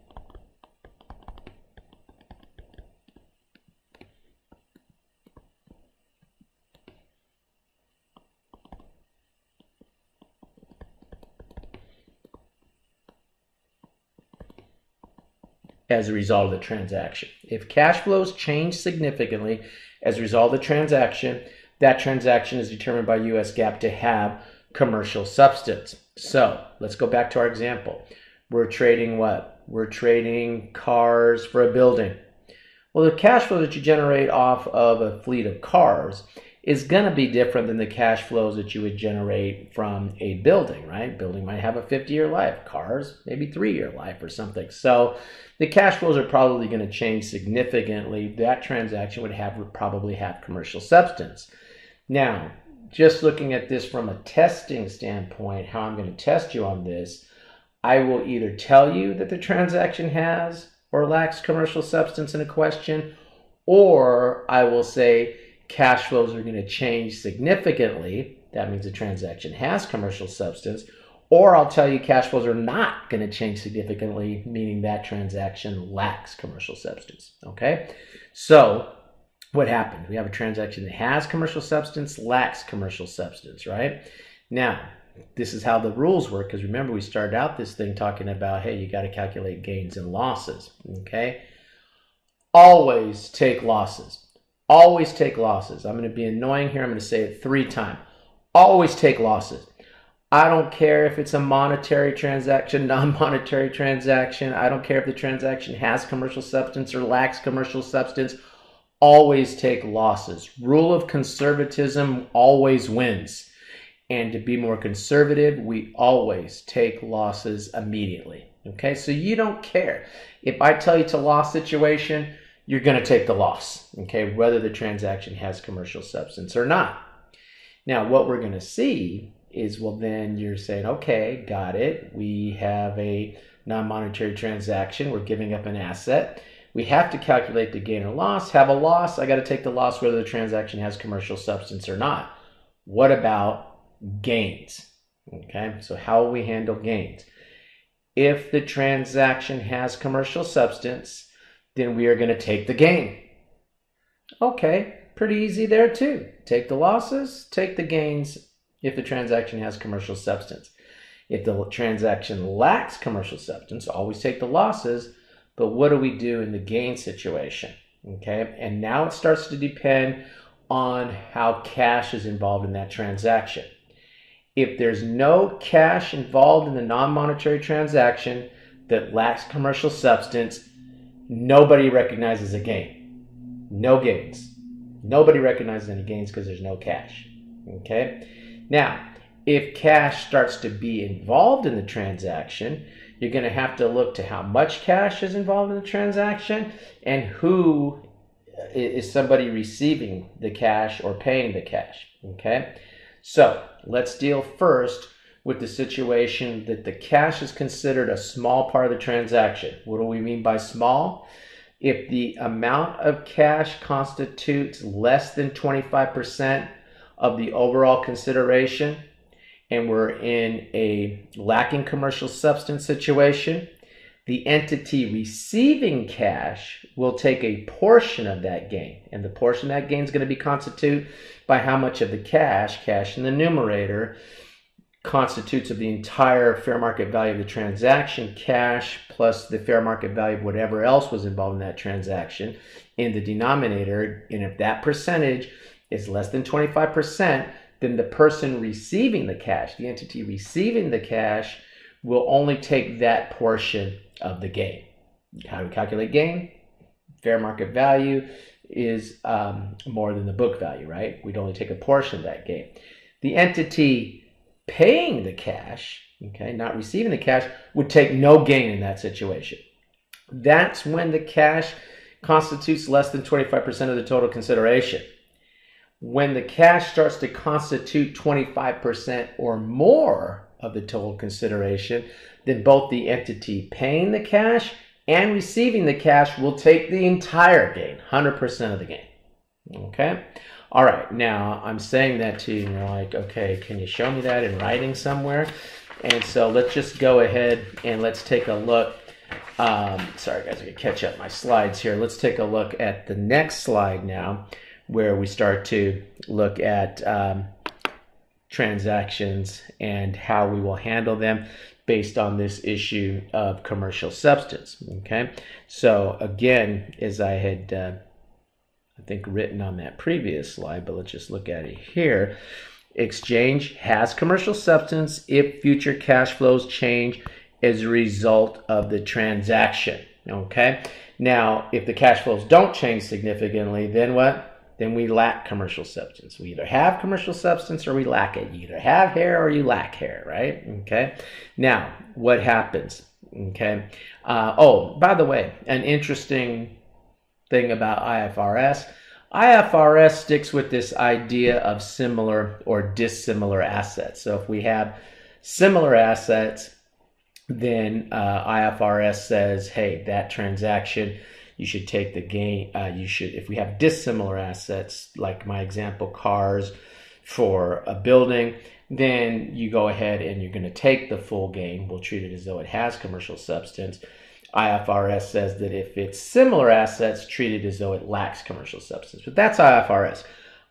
As a result of the transaction. If cash flows change significantly as a result of the transaction, that transaction is determined by US GAAP to have commercial substance. So let's go back to our example. We're trading what? We're trading cars for a building. Well, the cash flow that you generate off of a fleet of cars is going to be different than the cash flows that you would generate from a building, right? Building might have a 50 year life, cars, maybe three year life or something. So the cash flows are probably going to change significantly. That transaction would have would probably have commercial substance. Now, just looking at this from a testing standpoint, how I'm going to test you on this, I will either tell you that the transaction has or lacks commercial substance in a question, or I will say cash flows are going to change significantly. That means the transaction has commercial substance. Or I'll tell you cash flows are not going to change significantly, meaning that transaction lacks commercial substance. Okay? So, what happened? We have a transaction that has commercial substance, lacks commercial substance, right? Now, this is how the rules work because remember, we started out this thing talking about hey, you got to calculate gains and losses. Okay? Always take losses. Always take losses. I'm going to be annoying here. I'm going to say it three times. Always take losses. I don't care if it's a monetary transaction, non monetary transaction. I don't care if the transaction has commercial substance or lacks commercial substance. Always take losses. Rule of conservatism always wins. And to be more conservative, we always take losses immediately. Okay, so you don't care. If I tell you it's a loss situation, you're going to take the loss, okay, whether the transaction has commercial substance or not. Now, what we're going to see is well, then you're saying, okay, got it. We have a non monetary transaction, we're giving up an asset. We have to calculate the gain or loss. Have a loss, I got to take the loss whether the transaction has commercial substance or not. What about gains? Okay, so how we handle gains? If the transaction has commercial substance, then we are going to take the gain. Okay, pretty easy there too. Take the losses, take the gains if the transaction has commercial substance. If the transaction lacks commercial substance, always take the losses, but what do we do in the gain situation? Okay, and now it starts to depend on how cash is involved in that transaction. If there's no cash involved in the non monetary transaction that lacks commercial substance, nobody recognizes a gain. No gains. Nobody recognizes any gains because there's no cash. Okay? Now, if cash starts to be involved in the transaction, you're going to have to look to how much cash is involved in the transaction and who uh, is somebody receiving the cash or paying the cash. Okay? So, let's deal first with the situation that the cash is considered a small part of the transaction. What do we mean by small? If the amount of cash constitutes less than 25% of the overall consideration, and we're in a lacking commercial substance situation, the entity receiving cash will take a portion of that gain. And the portion of that gain is going to be constituted by how much of the cash, cash in the numerator, constitutes of the entire fair market value of the transaction, cash plus the fair market value of whatever else was involved in that transaction in the denominator. And if that percentage is less than 25%, then the person receiving the cash, the entity receiving the cash, will only take that portion of the gain. How do we calculate gain? Fair market value is um, more than the book value, right? We'd only take a portion of that gain. The entity paying the cash, okay, not receiving the cash, would take no gain in that situation. That's when the cash constitutes less than 25% of the total consideration. When the cash starts to constitute 25% or more of the total consideration, then both the entity paying the cash and receiving the cash will take the entire gain, 100% of the gain. Okay? All right, now I'm saying that to you, and you're like, okay, can you show me that in writing somewhere? And so let's just go ahead and let's take a look. Um, sorry, guys, I can catch up my slides here. Let's take a look at the next slide now, where we start to look at um, transactions and how we will handle them based on this issue of commercial substance. Okay, so again, as I had uh, I think, written on that previous slide, but let's just look at it here. Exchange has commercial substance if future cash flows change as a result of the transaction. Okay. Now, if the cash flows don't change significantly, then what? Then we lack commercial substance. We either have commercial substance or we lack it. You either have hair or you lack hair, right? Okay. Now, what happens? Okay. Uh, oh, by the way, an interesting thing about IFRS. IFRS sticks with this idea of similar or dissimilar assets. So if we have similar assets, then uh, IFRS says, hey, that transaction, you should take the gain. Uh, you should, if we have dissimilar assets, like my example, cars for a building, then you go ahead and you're going to take the full gain. We'll treat it as though it has commercial substance. IFRS says that if it's similar assets, treated as though it lacks commercial substance. But that's IFRS.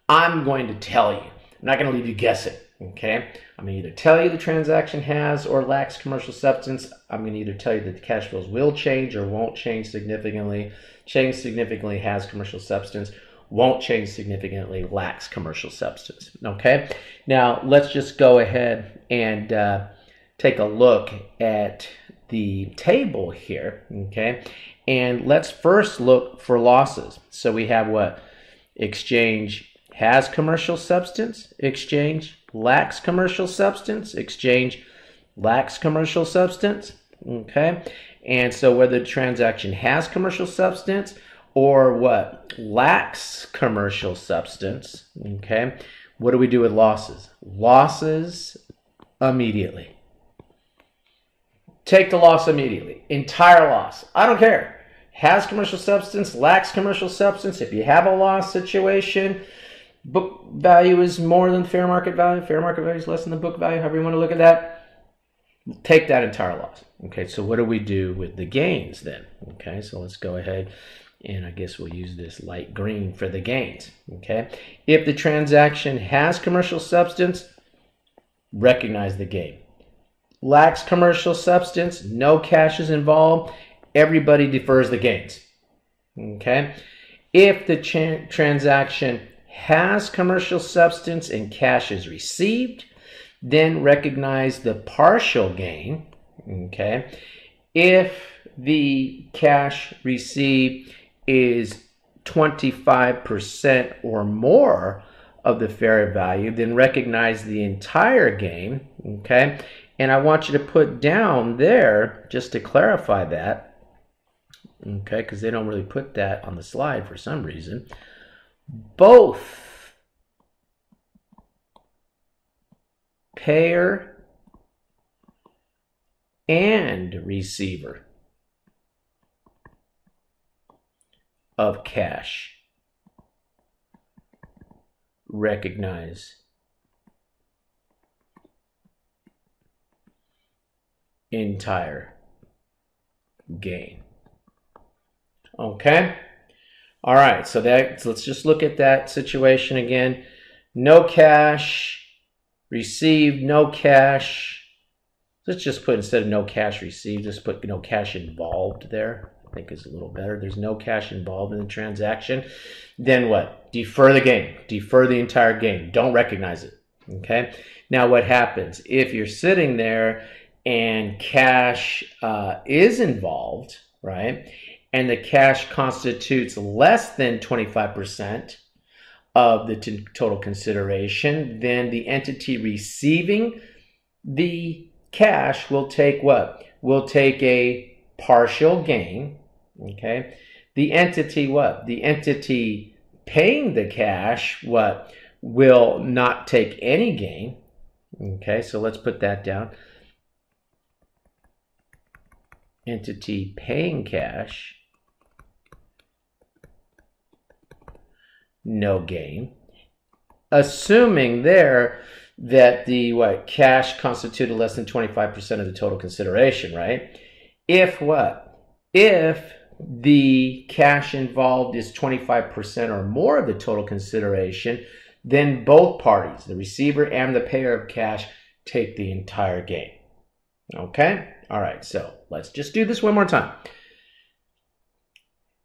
I'm going to tell you. I'm not going to leave you guessing. Okay? I'm going to either tell you the transaction has or lacks commercial substance. I'm going to either tell you that the cash flows will change or won't change significantly. Change significantly has commercial substance. Won't change significantly lacks commercial substance. Okay? Now, let's just go ahead and uh, take a look at the table here, okay? And let's first look for losses. So we have what? Exchange has commercial substance, exchange lacks commercial substance, exchange lacks commercial substance, okay? And so whether the transaction has commercial substance or what? Lacks commercial substance, okay? What do we do with losses? Losses immediately. Take the loss immediately. Entire loss. I don't care. Has commercial substance, lacks commercial substance. If you have a loss situation, book value is more than fair market value. Fair market value is less than the book value, however you want to look at that. Take that entire loss. Okay, so what do we do with the gains then? Okay, so let's go ahead and I guess we'll use this light green for the gains. Okay, if the transaction has commercial substance, recognize the gain lacks commercial substance, no cash is involved, everybody defers the gains. Okay? If the tra- transaction has commercial substance and cash is received, then recognize the partial gain. Okay? If the cash received is 25% or more of the fair value, then recognize the entire gain. Okay? And I want you to put down there, just to clarify that, okay, because they don't really put that on the slide for some reason, both payer and receiver of cash recognize entire gain. Okay? All right, so that so let's just look at that situation again. No cash received, no cash. Let's just put instead of no cash received, just put no cash involved there. I think is a little better. There's no cash involved in the transaction. Then what? Defer the gain. Defer the entire gain. Don't recognize it. Okay. Now what happens if you're sitting there and cash uh, is involved, right? And the cash constitutes less than 25% of the t- total consideration, then the entity receiving the cash will take what? Will take a partial gain. Okay. The entity what? The entity paying the cash what? Will not take any gain. Okay, so let's put that down. Entity paying cash, no gain. Assuming there that the what cash constituted less than 25% of the total consideration, right? If what? If the cash involved is 25% or more of the total consideration, then both parties, the receiver and the payer of cash, take the entire gain. Okay? All right, so let's just do this one more time.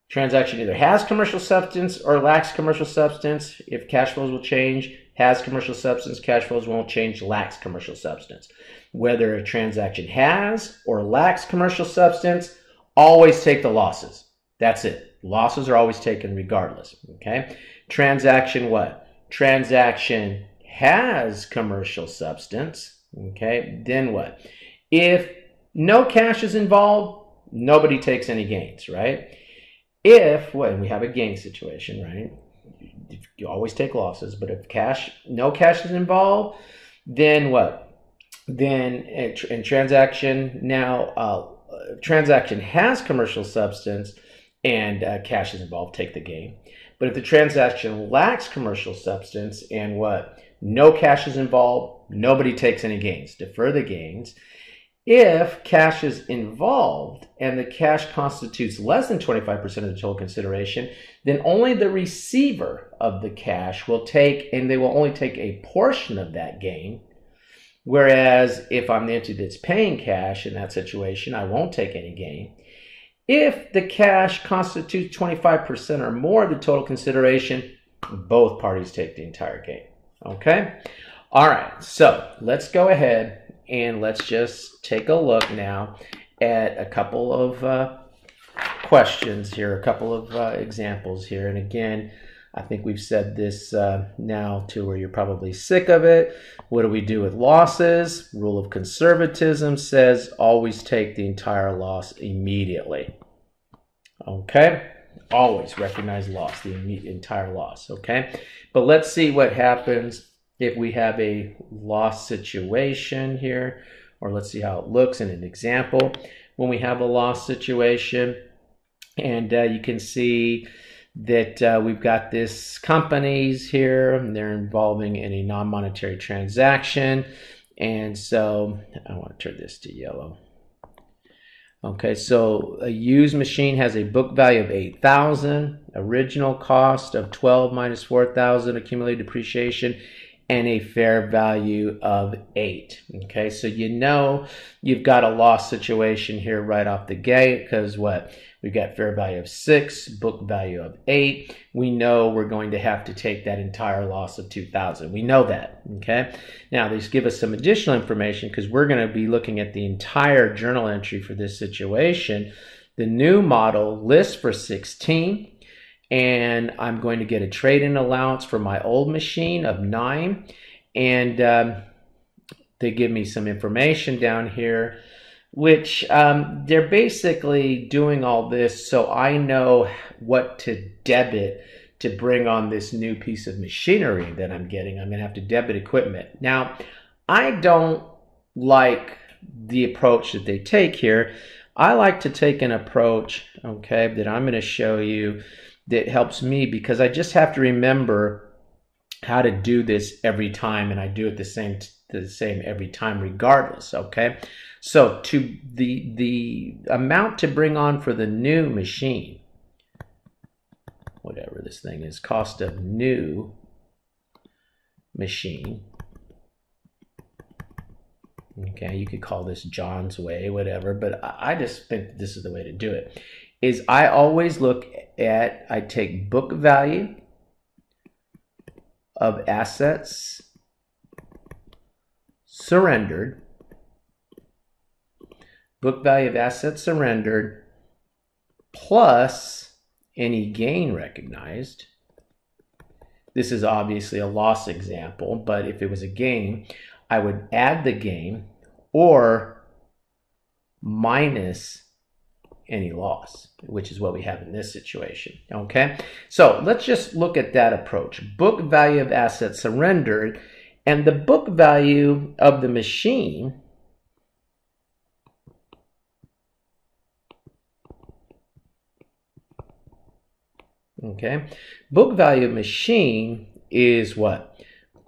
Transaction either has commercial substance or lacks commercial substance. If cash flows will change, has commercial substance, cash flows won't change, lacks commercial substance. Whether a transaction has or lacks commercial substance, always take the losses. That's it. Losses are always taken regardless. Okay? Transaction what? transaction has commercial substance, okay, then what? If no cash is involved, nobody takes any gains, right? If, when we have a gain situation, right? You always take losses, but if cash, no cash is involved, then what? Then in transaction now, uh, transaction has commercial substance and uh, cash is involved, take the gain. But if the transaction lacks commercial substance and what? No cash is involved, nobody takes any gains. Defer the gains. If cash is involved and the cash constitutes less than 25% of the total consideration, then only the receiver of the cash will take, and they will only take a portion of that gain. Whereas if I'm the entity that's paying cash in that situation, I won't take any gain. If the cash constitutes 25% or more of the total consideration, both parties take the entire gain. Okay? All right, so let's go ahead and let's just take a look now at a couple of uh, questions here, a couple of uh, examples here. And again, I think we've said this uh, now to where you're probably sick of it. What do we do with losses? Rule of conservatism says always take the entire loss immediately. Okay? Always recognize loss, the entire loss. Okay? But let's see what happens if we have a loss situation here, or let's see how it looks in an example. When we have a loss situation, and uh, you can see that uh, we've got this companies here and they're involving in a non-monetary transaction and so I want to turn this to yellow okay so a used machine has a book value of 8000 original cost of 12 minus 4000 accumulated depreciation and a fair value of 8 okay so you know you've got a loss situation here right off the gate because what We've got fair value of six, book value of eight. We know we're going to have to take that entire loss of 2000. We know that, okay? Now, these give us some additional information because we're going to be looking at the entire journal entry for this situation. The new model lists for 16 and I'm going to get a trade-in allowance for my old machine of nine and um, they give me some information down here which um, they're basically doing all this so I know what to debit to bring on this new piece of machinery that I'm getting. I'm going to have to debit equipment. Now, I don't like the approach that they take here. I like to take an approach, okay, that I'm going to show you that helps me because I just have to remember how to do this every time and I do it the same the same every time regardless, okay? So to the the amount to bring on for the new machine, whatever this thing is, cost of new machine. Okay, you could call this John's way, whatever, but I just think this is the way to do it. Is I always look at, I take book value of assets surrendered, book value of assets surrendered, plus any gain recognized. This is obviously a loss example, but if it was a gain, I would add the gain or minus any loss, which is what we have in this situation. Okay, so let's just look at that approach. Book value of assets surrendered and the book value of the machine Okay. Book value of machine is what?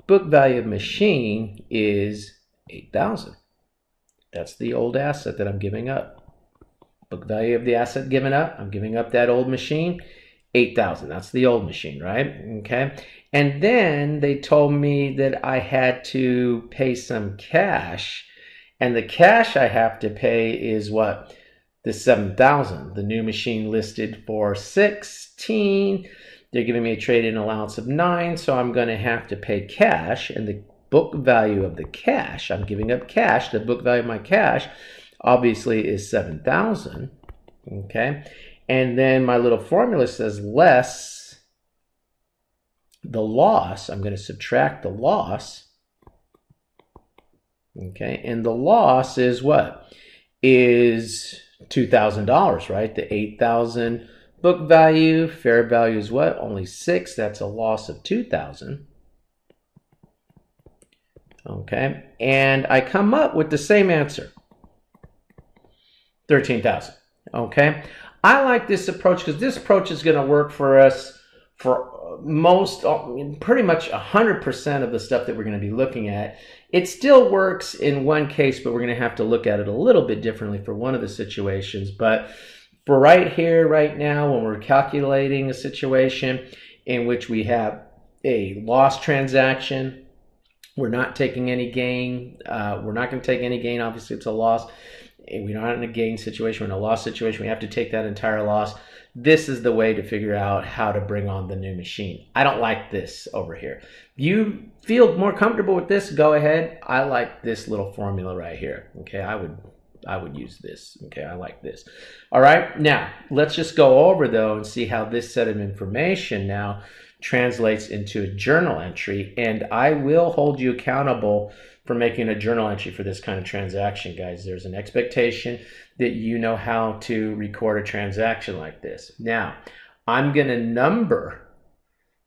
Book value of machine is 8,000. That's the old asset that I'm giving up. Book value of the asset given up, I'm giving up that old machine, 8,000. That's the old machine, right? Okay. And then they told me that I had to pay some cash. And the cash I have to pay is what? The 7,000. The new machine listed for 16. They're giving me a trade-in allowance of 9, so I'm going to have to pay cash and the book value of the cash, I'm giving up cash, the book value of my cash obviously is 7,000, okay? And then my little formula says less the loss, I'm going to subtract the loss, okay? And the loss is what? Is $2,000, right? The 8,000 book value, fair value is what? Only 6, that's a loss of 2,000. Okay, and I come up with the same answer. 13,000. Okay. I like this approach because this approach is going to work for us for most, pretty much 100% of the stuff that we're going to be looking at. It still works in one case, but we're going to have to look at it a little bit differently for one of the situations. But for right here, right now, when we're calculating a situation in which we have a loss transaction, we're not taking any gain. Uh, we're not going to take any gain. Obviously, it's a loss we're not in a gain situation, we're in a loss situation. We have to take that entire loss. This is the way to figure out how to bring on the new machine. I don't like this over here. You feel more comfortable with this, go ahead. I like this little formula right here. Okay, I would I would use this. Okay, I like this. All right, now let's just go over though and see how this set of information now translates into a journal entry. And I will hold you accountable for making a journal entry for this kind of transaction, guys. There's an expectation that you know how to record a transaction like this. Now, I'm going to number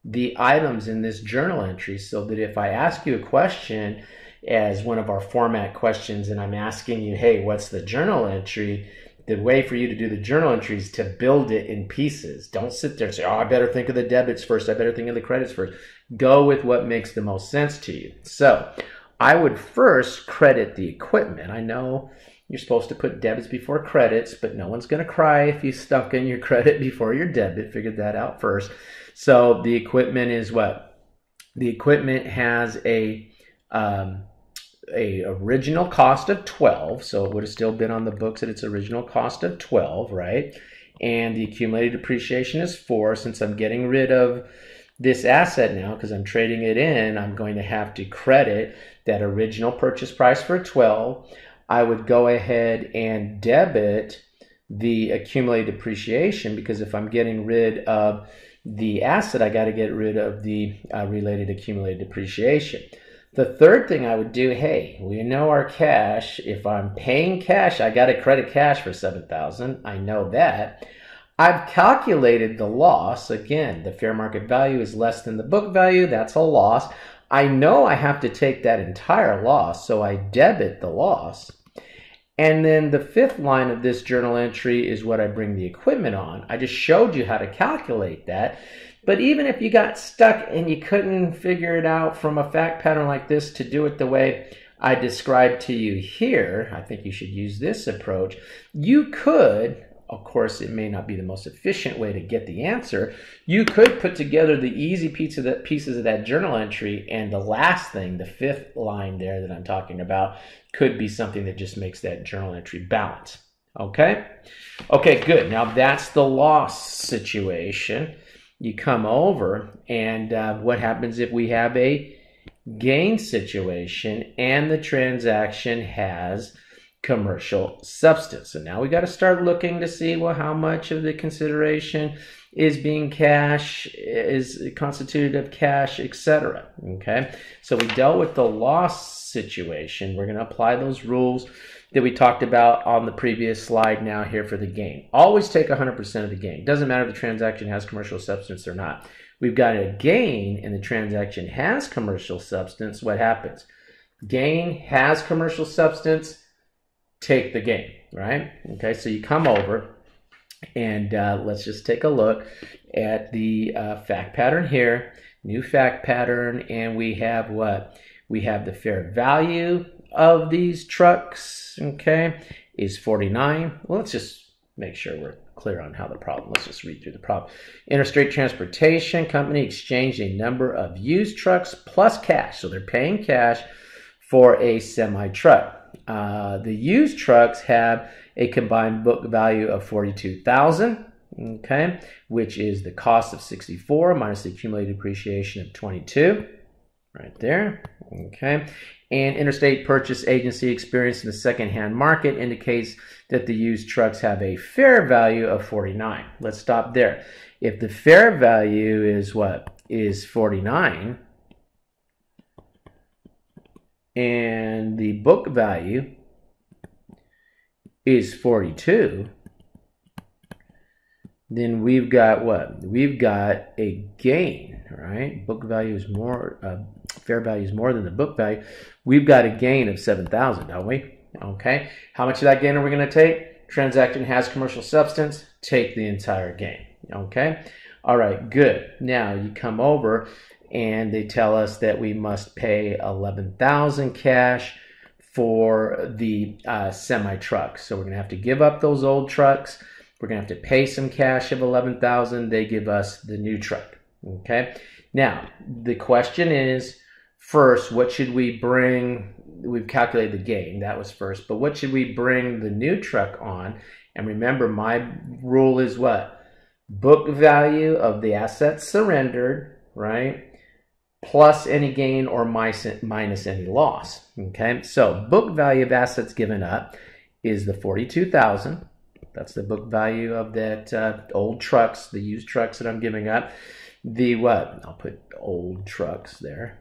the items in this journal entry so that if I ask you a question as one of our format questions and I'm asking you, hey, what's the journal entry? The way for you to do the journal entry is to build it in pieces. Don't sit there and say, oh, I better think of the debits first. I better think of the credits first. Go with what makes the most sense to you. So I would first credit the equipment. I know you're supposed to put debits before credits, but no one's going to cry if you stuck in your credit before your debit. Figured that out first. So the equipment is what? The equipment has a um, a original cost of 12, so it would have still been on the books at its original cost of 12, right? And the accumulated depreciation is 4 since I'm getting rid of this asset now because I'm trading it in, I'm going to have to credit that original purchase price for 12. I would go ahead and debit the accumulated depreciation because if I'm getting rid of the asset, I got to get rid of the uh, related accumulated depreciation. The third thing I would do, hey, we know our cash. If I'm paying cash, I got to credit cash for 7,000. I know that. I've calculated the loss. Again, the fair market value is less than the book value. That's a loss. I know I have to take that entire loss, so I debit the loss. And then the fifth line of this journal entry is what I bring the equipment on. I just showed you how to calculate that. But even if you got stuck and you couldn't figure it out from a fact pattern like this to do it the way I described to you here, I think you should use this approach. You could, of course, it may not be the most efficient way to get the answer. You could put together the easy piece of pieces of that journal entry, and the last thing, the fifth line there that I'm talking about, could be something that just makes that journal entry balance. Okay? Okay, good. Now that's the loss situation. You come over, and uh, what happens if we have a gain situation and the transaction has commercial substance. So now we got to start looking to see well how much of the consideration is being cash is constituted of cash, etc. Okay, so we dealt with the loss situation. We're going to apply those rules that we talked about on the previous slide now here for the gain. Always take 100% of the gain. Doesn't matter if the transaction has commercial substance or not. We've got a gain and the transaction has commercial substance. What happens? Gain has commercial substance, take the game, right? Okay, so you come over and uh, let's just take a look at the uh, fact pattern here. New fact pattern, and we have what? We have the fair value of these trucks, okay, is 49. Well, let's just make sure we're clear on how the problem, let's just read through the problem. Interstate Transportation Company exchanged a number of used trucks plus cash. So they're paying cash for a semi truck. Uh, the used trucks have a combined book value of 42000 okay, which is the cost of 64 minus the accumulated depreciation of 22 right there. Okay. And interstate purchase agency experience in the secondhand market indicates that the used trucks have a fair value of 49. Let's stop there. If the fair value is what? Is 49 and the book value is 42, then we've got what? We've got a gain, right? Book value is more, uh, fair value is more than the book value. We've got a gain of 7,000, don't we? Okay. How much of that gain are we going to take? Transaction has commercial substance. Take the entire gain. Okay. All right. Good. Now you come over and they tell us that we must pay 11,000 cash for the uh, semi truck. So we're going to have to give up those old trucks we're going to have to pay some cash of 11,000. They give us the new truck. Okay. Now, the question is first, what should we bring? We've calculated the gain. That was first. But what should we bring the new truck on? And remember, my rule is what? Book value of the assets surrendered, right? Plus any gain or minus any loss. Okay. So book value of assets given up is the 42,000 that's the book value of that uh, old trucks, the used trucks that I'm giving up. The what? I'll put old trucks there.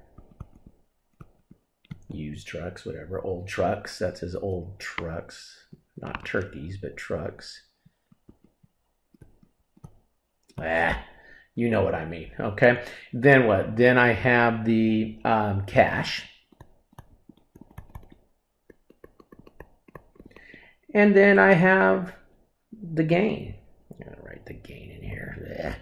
Used trucks, whatever. Old trucks. That says old trucks. Not turkeys, but trucks. Ah, you know what I mean. Okay. Then what? Then I have the um, cash. And then I have the gain. I'm going to write the gain in here.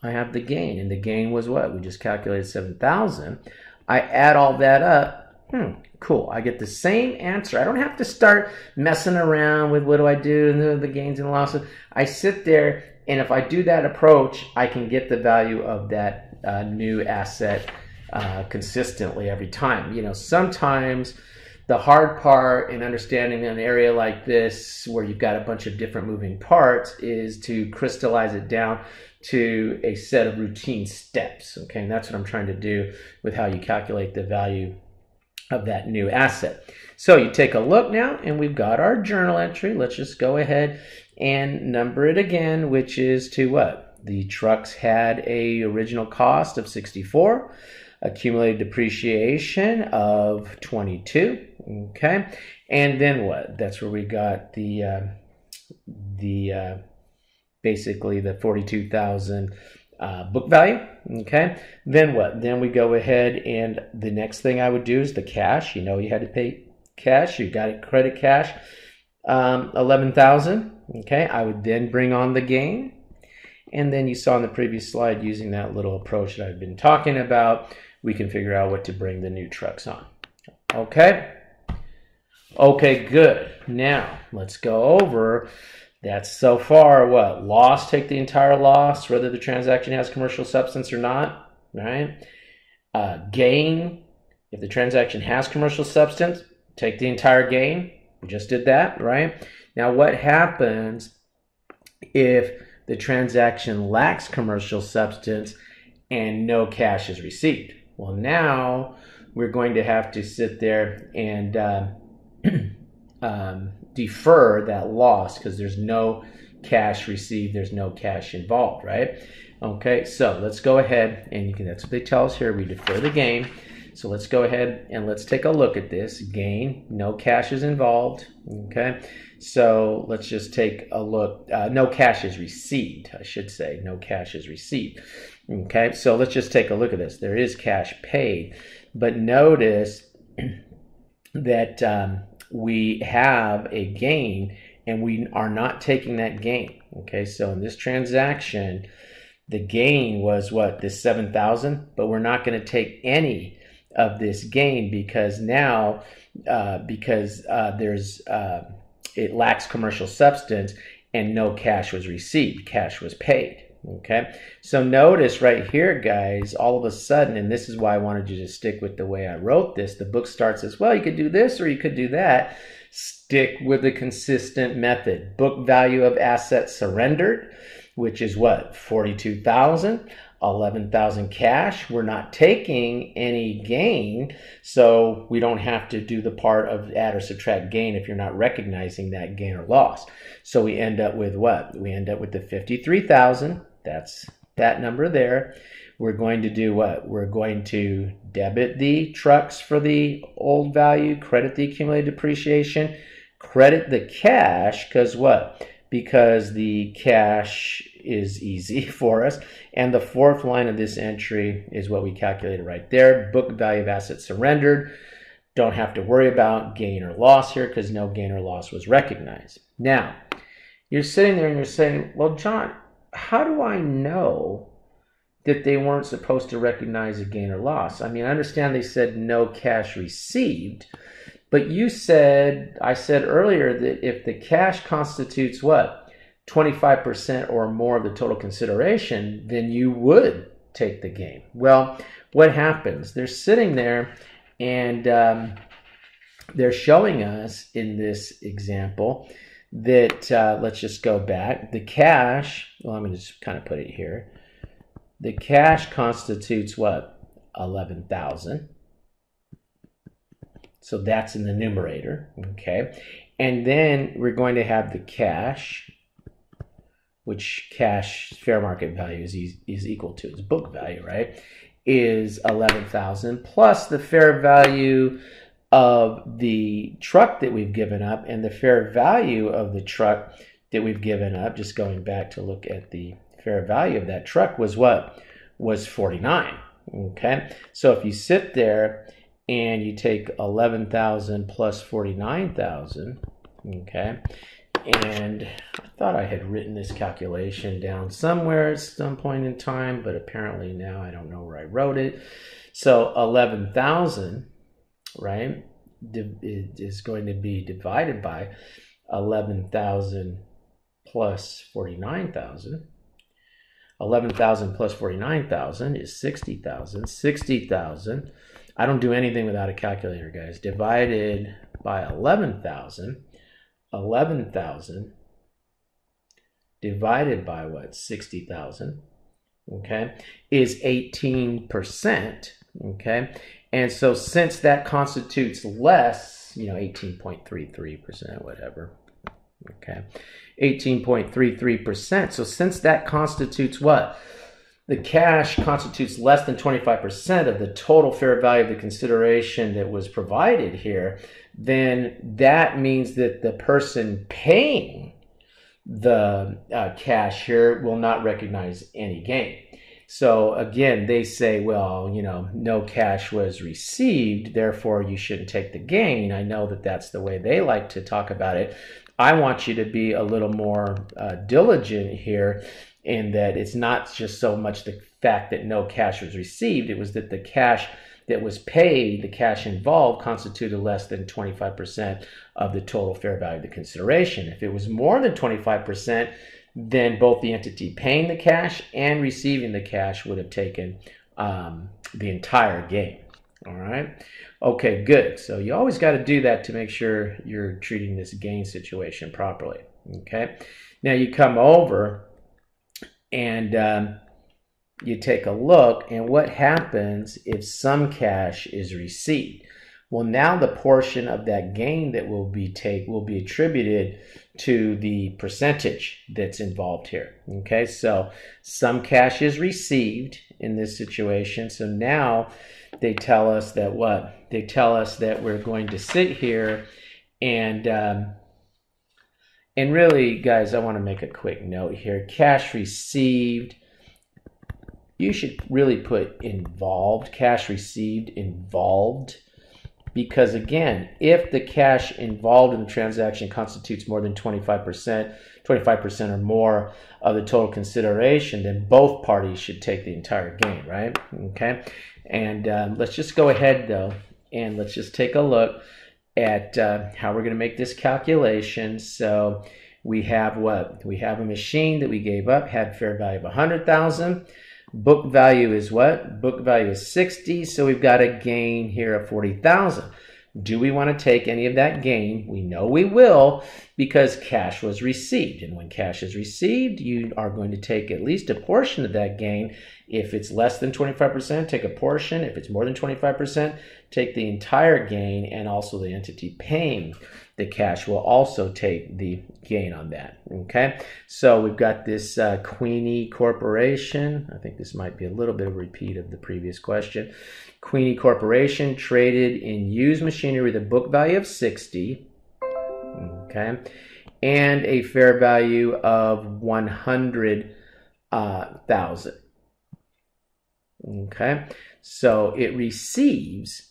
I have the gain, and the gain was what? We just calculated 7,000. I add all that up. Hmm, cool. I get the same answer. I don't have to start messing around with what do I do and the gains and losses. I sit there, and if I do that approach, I can get the value of that uh, new asset uh, consistently every time. You know, sometimes the hard part in understanding an area like this where you've got a bunch of different moving parts is to crystallize it down to a set of routine steps okay? And that's what i'm trying to do with how you calculate the value of that new asset. So you take a look now and we've got our journal entry. Let's just go ahead and number it again which is to what? The trucks had a original cost of 64 accumulated depreciation of 22 okay? And then what? That's where we got the uh, the uh, basically the 42,000 uh, book value okay? Then what? Then we go ahead and the next thing I would do is the cash. You know you had to pay cash. You got it, credit cash, um, 11,000. Okay, I would then bring on the gain. And then you saw in the previous slide using that little approach that I've been talking about, we can figure out what to bring the new trucks on. Okay? Okay, good. Now, let's go over that's so far what? Loss, take the entire loss, whether the transaction has commercial substance or not, right? Uh, gain, if the transaction has commercial substance, take the entire gain. We just did that, right? Now, what happens if the transaction lacks commercial substance and no cash is received? Well, now we're going to have to sit there and uh, um, defer that loss because there's no cash received, there's no cash involved, right? Okay, so let's go ahead and you can that's what they tell us here. We defer the gain. So let's go ahead and let's take a look at this. Gain, no cash is involved. Okay, so let's just take a look. Uh, no cash is received, I should say. No cash is received. Okay, so let's just take a look at this. There is cash paid, but notice that um, we have a gain and we are not taking that gain. Okay, so in this transaction, the gain was what this 7,000, but we're not going to take any of this gain because now, uh, because uh, there's uh, it lacks commercial substance and no cash was received, cash was paid. Okay, so notice right here, guys, all of a sudden, and this is why I wanted you to stick with the way I wrote this. The book starts as well, you could do this or you could do that. Stick with the consistent method. Book value of assets surrendered, which is what? 42,000. 11,000 cash. We're not taking any gain, so we don't have to do the part of add or subtract gain if you're not recognizing that gain or loss. So we end up with what? We end up with the 53,000 that's that number there. We're going to do what? We're going to debit the trucks for the old value, credit the accumulated depreciation, credit the cash, because what? Because the cash is easy for us. And the fourth line of this entry is what we calculated right there. Book value of assets surrendered. Don't have to worry about gain or loss here because no gain or loss was recognized. Now, you're sitting there and you're saying, well, John, how do I know that they weren't supposed to recognize a gain or loss? I mean, I understand they said no cash received, but you said, I said earlier that if the cash constitutes what? 25% or more of the total consideration, then you would take the gain. Well, what happens? They're sitting there and um, they're showing us in this example that uh, let's just go back. The cash, well, I'm going to just kind of put it here. The cash constitutes what? 11,000. So that's in the numerator, okay? And then we're going to have the cash, which cash fair market value is, is equal to its book value, right? Is 11,000 plus the fair value of the truck that we've given up and the fair value of the truck that we've given up, just going back to look at the fair value of that truck, was what? Was 49. Okay. So if you sit there and you take 11,000 plus 49,000, okay, and I thought I had written this calculation down somewhere at some point in time, but apparently now I don't know where I wrote it. So 11,000 right, is going to be divided by 11,000 plus 49,000. 11,000 plus 49,000 is 60,000. 60,000, I don't do anything without a calculator, guys. Divided by 11,000, 11,000 divided by what? 60,000, okay, is 18%, okay? And so since that constitutes less, you know, 18.33%, whatever, okay, 18.33%. So since that constitutes what? The cash constitutes less than 25% of the total fair value of the consideration that was provided here, then that means that the person paying the uh, cash here will not recognize any gain. So again, they say, well, you know, no cash was received, therefore you shouldn't take the gain. I know that that's the way they like to talk about it. I want you to be a little more uh, diligent here in that it's not just so much the fact that no cash was received, it was that the cash that was paid, the cash involved, constituted less than 25% of the total fair value of the consideration. If it was more than 25%, then both the entity paying the cash and receiving the cash would have taken um, the entire gain. All right. Okay, good. So you always got to do that to make sure you're treating this gain situation properly. Okay. Now you come over and um, you take a look, and what happens if some cash is received? Well, now the portion of that gain that will be take will be attributed to the percentage that's involved here. Okay, so some cash is received in this situation. So now they tell us that what? They tell us that we're going to sit here and um, and really, guys, I want to make a quick note here. Cash received. You should really put involved, cash received, involved because again, if the cash involved in the transaction constitutes more than 25%, 25% or more of the total consideration, then both parties should take the entire gain, right? Okay. And um, let's just go ahead though, and let's just take a look at uh, how we're going to make this calculation. So we have what? We have a machine that we gave up, had fair value of 100,000. Book value is what? Book value is 60, so we've got a gain here of 40,000. Do we want to take any of that gain? We know we will because cash was received. And when cash is received, you are going to take at least a portion of that gain. If it's less than 25%, take a portion. If it's more than 25%, take the entire gain and also the entity paying the cash will also take the gain on that. Okay, so we've got this uh, Queenie Corporation. I think this might be a little bit of a repeat of the previous question. Queenie Corporation traded in used machinery with a book value of 60. Okay, and a fair value of 100,000. Uh, okay, so it receives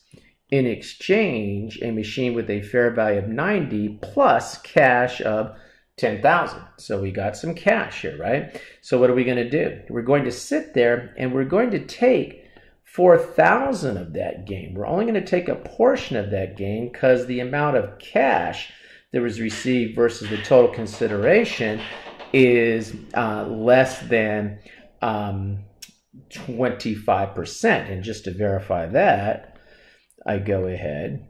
in exchange a machine with a fair value of 90 plus cash of 10,000. So we got some cash here, right? So what are we going to do? We're going to sit there and we're going to take 4,000 of that gain. We're only going to take a portion of that gain because the amount of cash that was received versus the total consideration is uh, less than um, 25%. And just to verify that, I go ahead.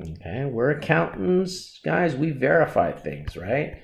Okay, we're accountants, guys. We verify things, right?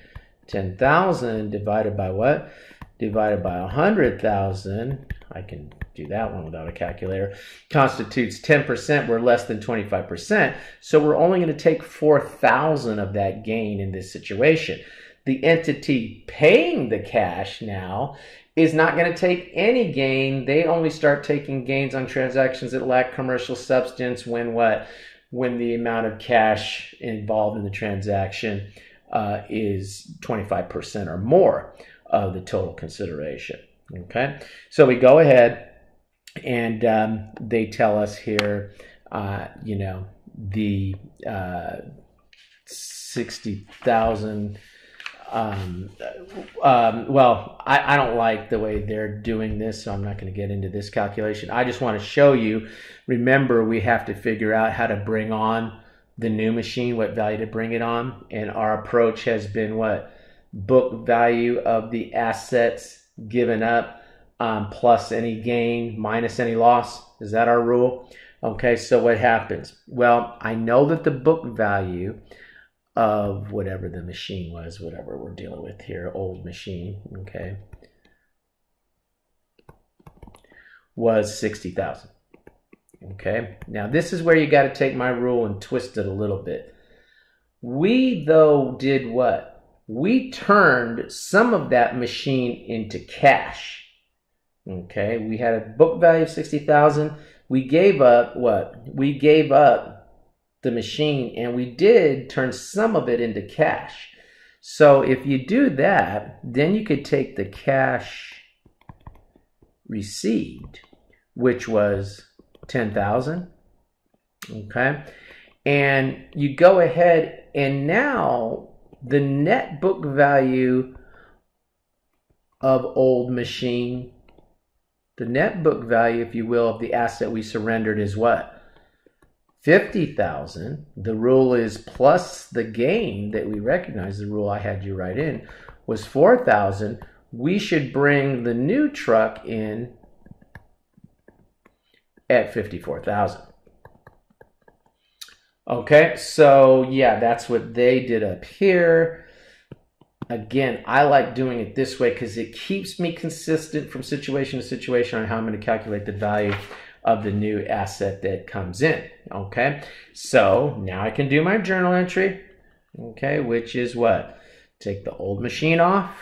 10,000 divided by what? Divided by 100,000. I can do that one without a calculator. Constitutes 10%. We're less than 25%. So we're only going to take 4,000 of that gain in this situation. The entity paying the cash now is not going to take any gain. They only start taking gains on transactions that lack commercial substance when what? When the amount of cash involved in the transaction uh, is 25% or more of the total consideration. Okay, so we go ahead and um, they tell us here, uh, you know, the uh, 60,000 um, um, well, I, I, don't like the way they're doing this, so I'm not going to get into this calculation. I just want to show you. Remember, we have to figure out how to bring on the new machine, what value to bring it on, and our approach has been what book value of the assets given up um, plus any gain minus any loss. Is that our rule? Okay, so what happens? Well, I know that the book value of whatever the machine was, whatever we're dealing with here, old machine, okay, was 60,000. Okay, now this is where you got to take my rule and twist it a little bit. We, though, did what? We turned some of that machine into cash. Okay, we had a book value of 60,000. We gave up what? We gave up the machine and we did turn some of it into cash. So if you do that, then you could take the cash received, which was 10,000. Okay. And you go ahead and now the net book value of old machine, the net book value, if you will, of the asset we surrendered is what? 50,000. The rule is plus the gain that we recognize, the rule I had you write in, was 4,000. We should bring the new truck in at 54,000. Okay, so yeah, that's what they did up here. Again, I like doing it this way because it keeps me consistent from situation to situation on how I'm going to calculate the value of the new asset that comes in. Okay, so now I can do my journal entry. Okay, which is what? Take the old machine off,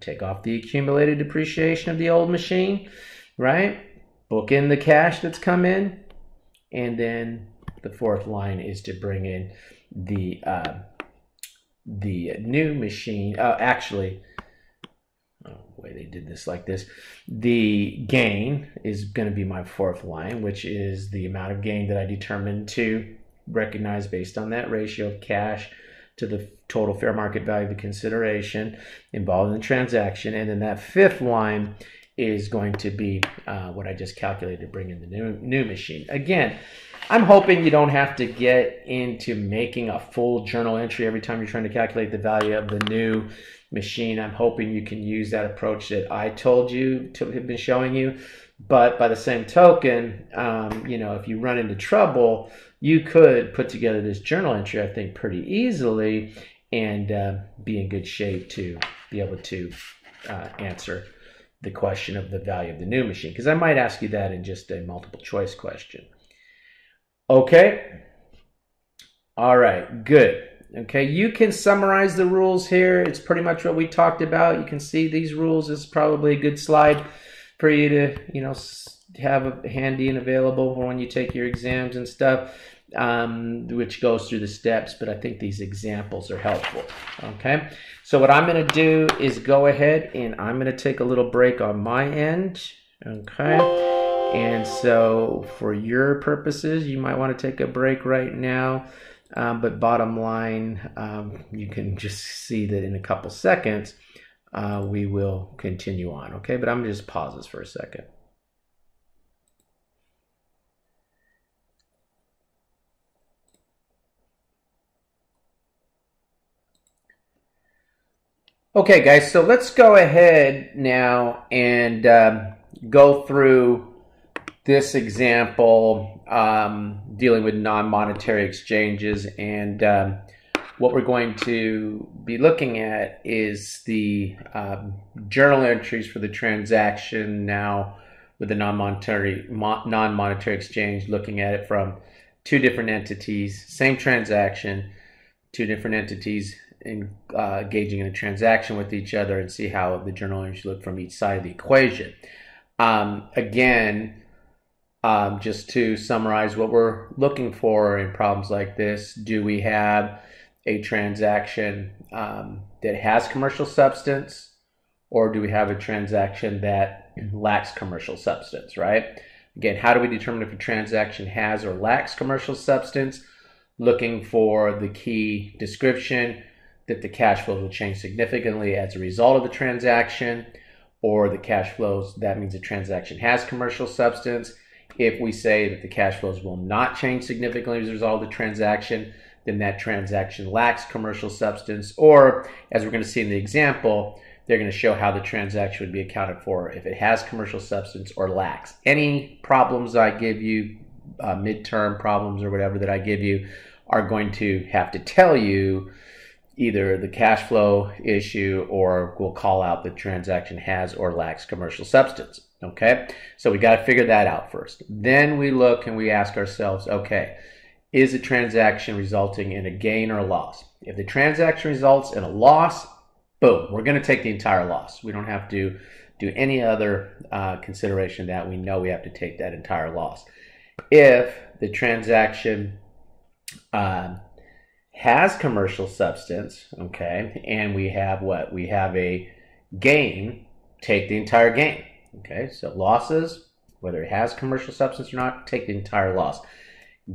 take off the accumulated depreciation of the old machine, right? Book in the cash that's come in, and then the fourth line is to bring in the uh, the new machine. Uh, actually, way they did this like this. The gain is going to be my fourth line, which is the amount of gain that I determined to recognize based on that ratio of cash to the total fair market value of the consideration involved in the transaction. And then that fifth line is going to be uh, what I just calculated to bring in the new, new machine. Again, I'm hoping you don't have to get into making a full journal entry every time you're trying to calculate the value of the new machine. I'm hoping you can use that approach that I told you to have been showing you. But by the same token, um, you know, if you run into trouble, you could put together this journal entry, I think, pretty easily and uh, be in good shape to be able to uh, answer the question of the value of the new machine. Because I might ask you that in just a multiple choice question. Okay. All right, good. Okay, you can summarize the rules here. It's pretty much what we talked about. You can see these rules this is probably a good slide for you to, you know, have handy and available for when you take your exams and stuff, um, which goes through the steps. But I think these examples are helpful. Okay, so what I'm going to do is go ahead and I'm going to take a little break on my end. Okay. And so, for your purposes, you might want to take a break right now. Um, but bottom line, um, you can just see that in a couple seconds, uh, we will continue on. Okay, but I'm to just pause this for a second. Okay, guys, so let's go ahead now and um, go through this example um, dealing with non-monetary exchanges. And um, what we're going to be looking at is the um, journal entries for the transaction now with the non-monetary non-monetary exchange looking at it from two different entities same transaction two different entities in, uh, engaging in a transaction with each other and see how the journal entries look from each side of the equation. Um, again um, just to summarize what we're looking for in problems like this, do we have a transaction um, that has commercial substance or do we have a transaction that lacks commercial substance, right? Again, how do we determine if a transaction has or lacks commercial substance? Looking for the key description that the cash flows will change significantly as a result of the transaction, or the cash flows, that means the transaction has commercial substance if we say that the cash flows will not change significantly as a result of the transaction, then that transaction lacks commercial substance. Or, as we're going to see in the example, they're going to show how the transaction would be accounted for if it has commercial substance or lacks. Any problems I give you, uh, midterm problems or whatever that I give you, are going to have to tell you either the cash flow issue or we'll call out the transaction has or lacks commercial substance. Okay, so we got to figure that out first. Then we look and we ask ourselves, okay, is a transaction resulting in a gain or a loss? If the transaction results in a loss, boom, we're going to take the entire loss. We don't have to do any other uh, consideration that we know we have to take that entire loss. If the transaction uh, has commercial substance, okay, and we have what? We have a gain, take the entire gain Okay, so losses, whether it has commercial substance or not, take the entire loss.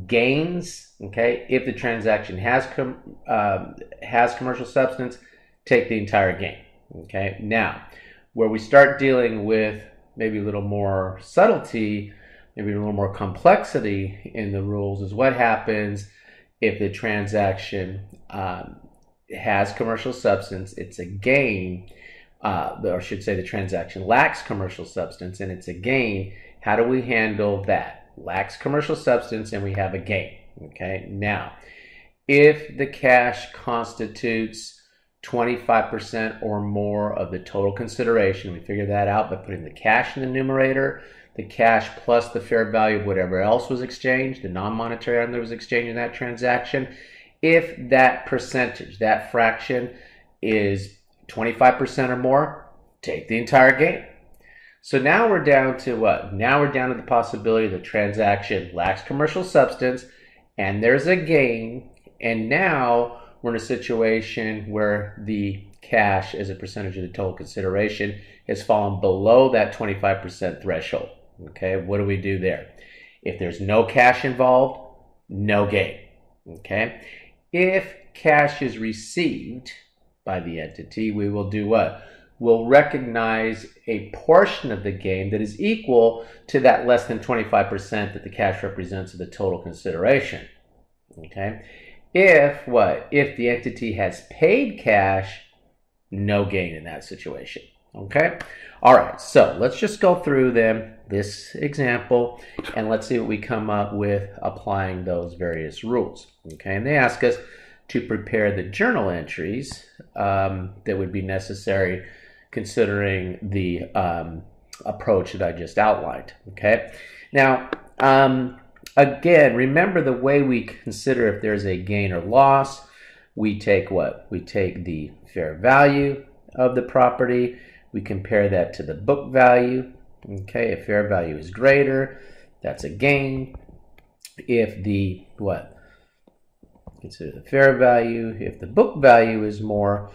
Gains, okay, if the transaction has com- um, has commercial substance, take the entire gain. Okay, now where we start dealing with maybe a little more subtlety, maybe a little more complexity in the rules is what happens if the transaction um, has commercial substance, it's a gain, uh, or should say the transaction lacks commercial substance and it's a gain. How do we handle that? Lacks commercial substance and we have a gain. Okay, now if the cash constitutes 25% or more of the total consideration. We figure that out by putting the cash in the numerator, the cash plus the fair value of whatever else was exchanged, the non monetary item that was exchanged in that transaction. If that percentage, that fraction is 25% or more, take the entire gain. So now we're down to what? Now we're down to the possibility the transaction lacks commercial substance and there's a gain. And now we're in a situation where the cash as a percentage of the total consideration has fallen below that 25% threshold. Okay, what do we do there? If there's no cash involved, no gain. Okay, if cash is received by the entity, we will do what? We'll recognize a portion of the gain that is equal to that less than 25% that the cash represents of the total consideration. Okay, if what? If the entity has paid cash, no gain in that situation. Okay? All right, so let's just go through them, this example, and let's see what we come up with applying those various rules. Okay, and they ask us to prepare the journal entries um, that would be necessary considering the um, approach that I just outlined. Okay, now um, Again, remember the way we consider if there's a gain or loss. We take what? We take the fair value of the property. We compare that to the book value. Okay, if fair value is greater, that's a gain. If the what? Consider the fair value. If the book value is more,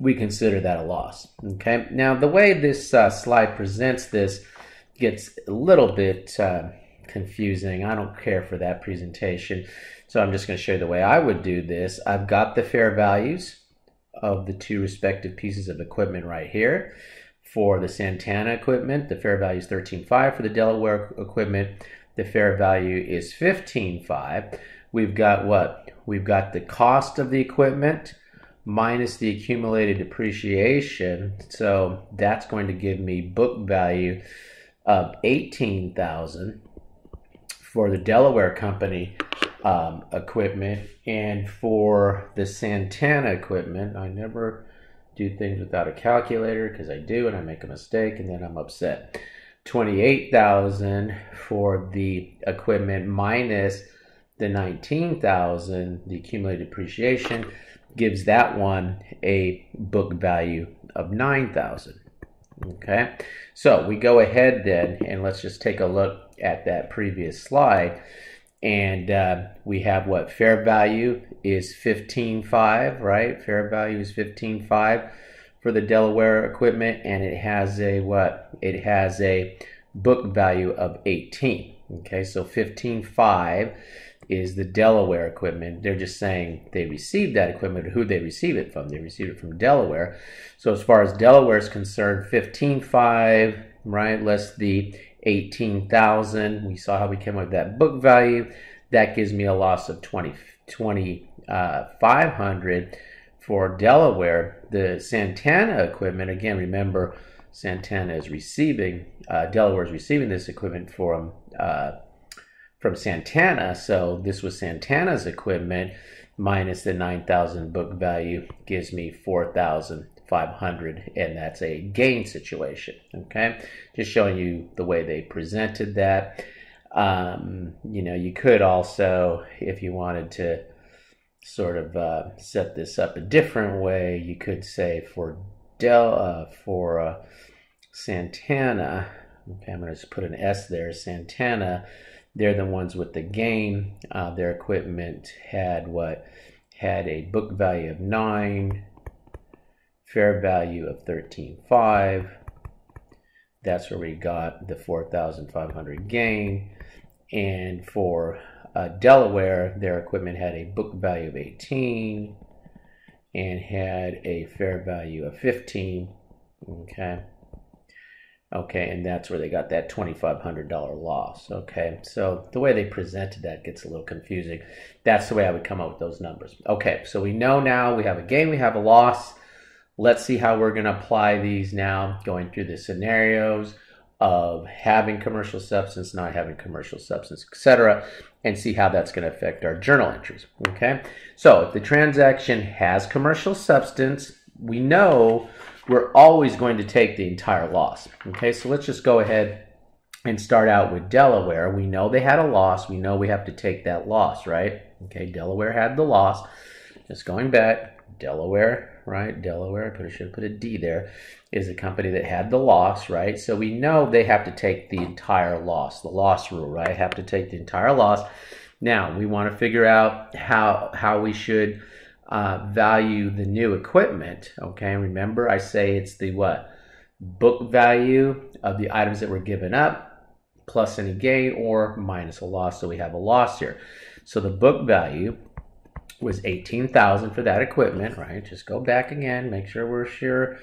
we consider that a loss. Okay. Now the way this uh, slide presents this gets a little bit. Uh, confusing. I don't care for that presentation. So I'm just going to show you the way I would do this. I've got the fair values of the two respective pieces of equipment right here. For the Santana equipment, the fair value is 13.5. For the Delaware equipment, the fair value is 15.5. We've got what? We've got the cost of the equipment minus the accumulated depreciation. So that's going to give me book value of 18,000 for the Delaware company um, equipment and for the Santana equipment. I never do things without a calculator because I do and I make a mistake and then I'm upset. 28,000 for the equipment minus the 19,000 the accumulated depreciation gives that one a book value of 9,000 okay so we go ahead then and let's just take a look at that previous slide. And uh, we have what fair value is 15.5, right? Fair value is 15.5 for the Delaware equipment, and it has a what? It has a book value of 18. Okay, so 15.5 is the Delaware equipment. They're just saying they received that equipment, who they receive it from. They received it from Delaware. So as far as Delaware is concerned, 15.5, right, less the 18,000. We saw how we came up with that book value. That gives me a loss of 20, 2,500 uh, for Delaware. The Santana equipment, again, remember Santana is receiving, uh, Delaware is receiving this equipment from, uh, from Santana. So this was Santana's equipment minus the 9,000 book value gives me 4,500 and that's a gain situation okay just showing you the way they presented that um, you know you could also if you wanted to sort of uh, set this up a different way you could say for Del uh, for uh, Santana okay I'm going to put an S there Santana they're the ones with the gain uh, their equipment had what had a book value of 9 fair value of 13.5. That's where we got the 4,500 gain. And for uh, Delaware, their equipment had a book value of 18 and had a fair value of 15. Okay. Okay, and that's where they got that $2,500 loss. Okay, so the way they presented that gets a little confusing. That's the way I would come up with those numbers. Okay, so we know now we have a gain, we have a loss. Let's see how we're going to apply these now, going through the scenarios of having commercial substance, not having commercial substance, etc., and see how that's going to affect our journal entries. Okay, so if the transaction has commercial substance, we know we're always going to take the entire loss. Okay, so let's just go ahead and start out with Delaware. We know they had a loss. We know we have to take that loss, right? Okay, Delaware had the loss. Just going back, Delaware, right? Delaware, I should have put a D there, is a company that had the loss, right? So we know they have to take the entire loss, the loss rule, right? Have to take the entire loss. Now we want to figure out how how we should uh, value the new equipment. Okay, remember I say it's the what book value of the items that were given up plus any gain or minus a loss. So we have a loss here. So the book value was 18,000 for that equipment, right? Just go back again, make sure we're sure.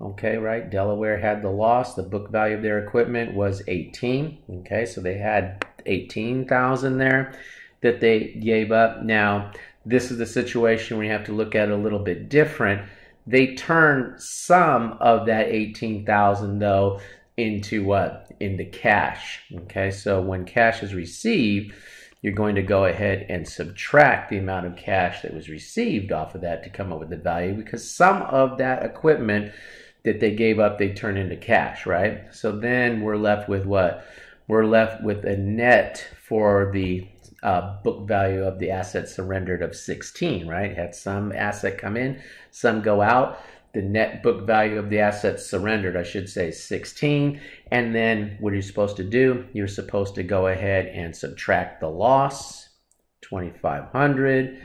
Okay, right? Delaware had the loss. The book value of their equipment was 18. Okay, so they had 18,000 there that they gave up. Now, this is the situation we have to look at a little bit different. They turn some of that 18,000 though into what? Into cash. Okay, so when cash is received, you're going to go ahead and subtract the amount of cash that was received off of that to come up with the value because some of that equipment that they gave up, they turn into cash, right? So then we're left with what? We're left with a net for the uh, book value of the asset surrendered of 16, right? Had some asset come in, some go out. The net book value of the assets surrendered, I should say, 16. And then what are you supposed to do? You're supposed to go ahead and subtract the loss, 2,500.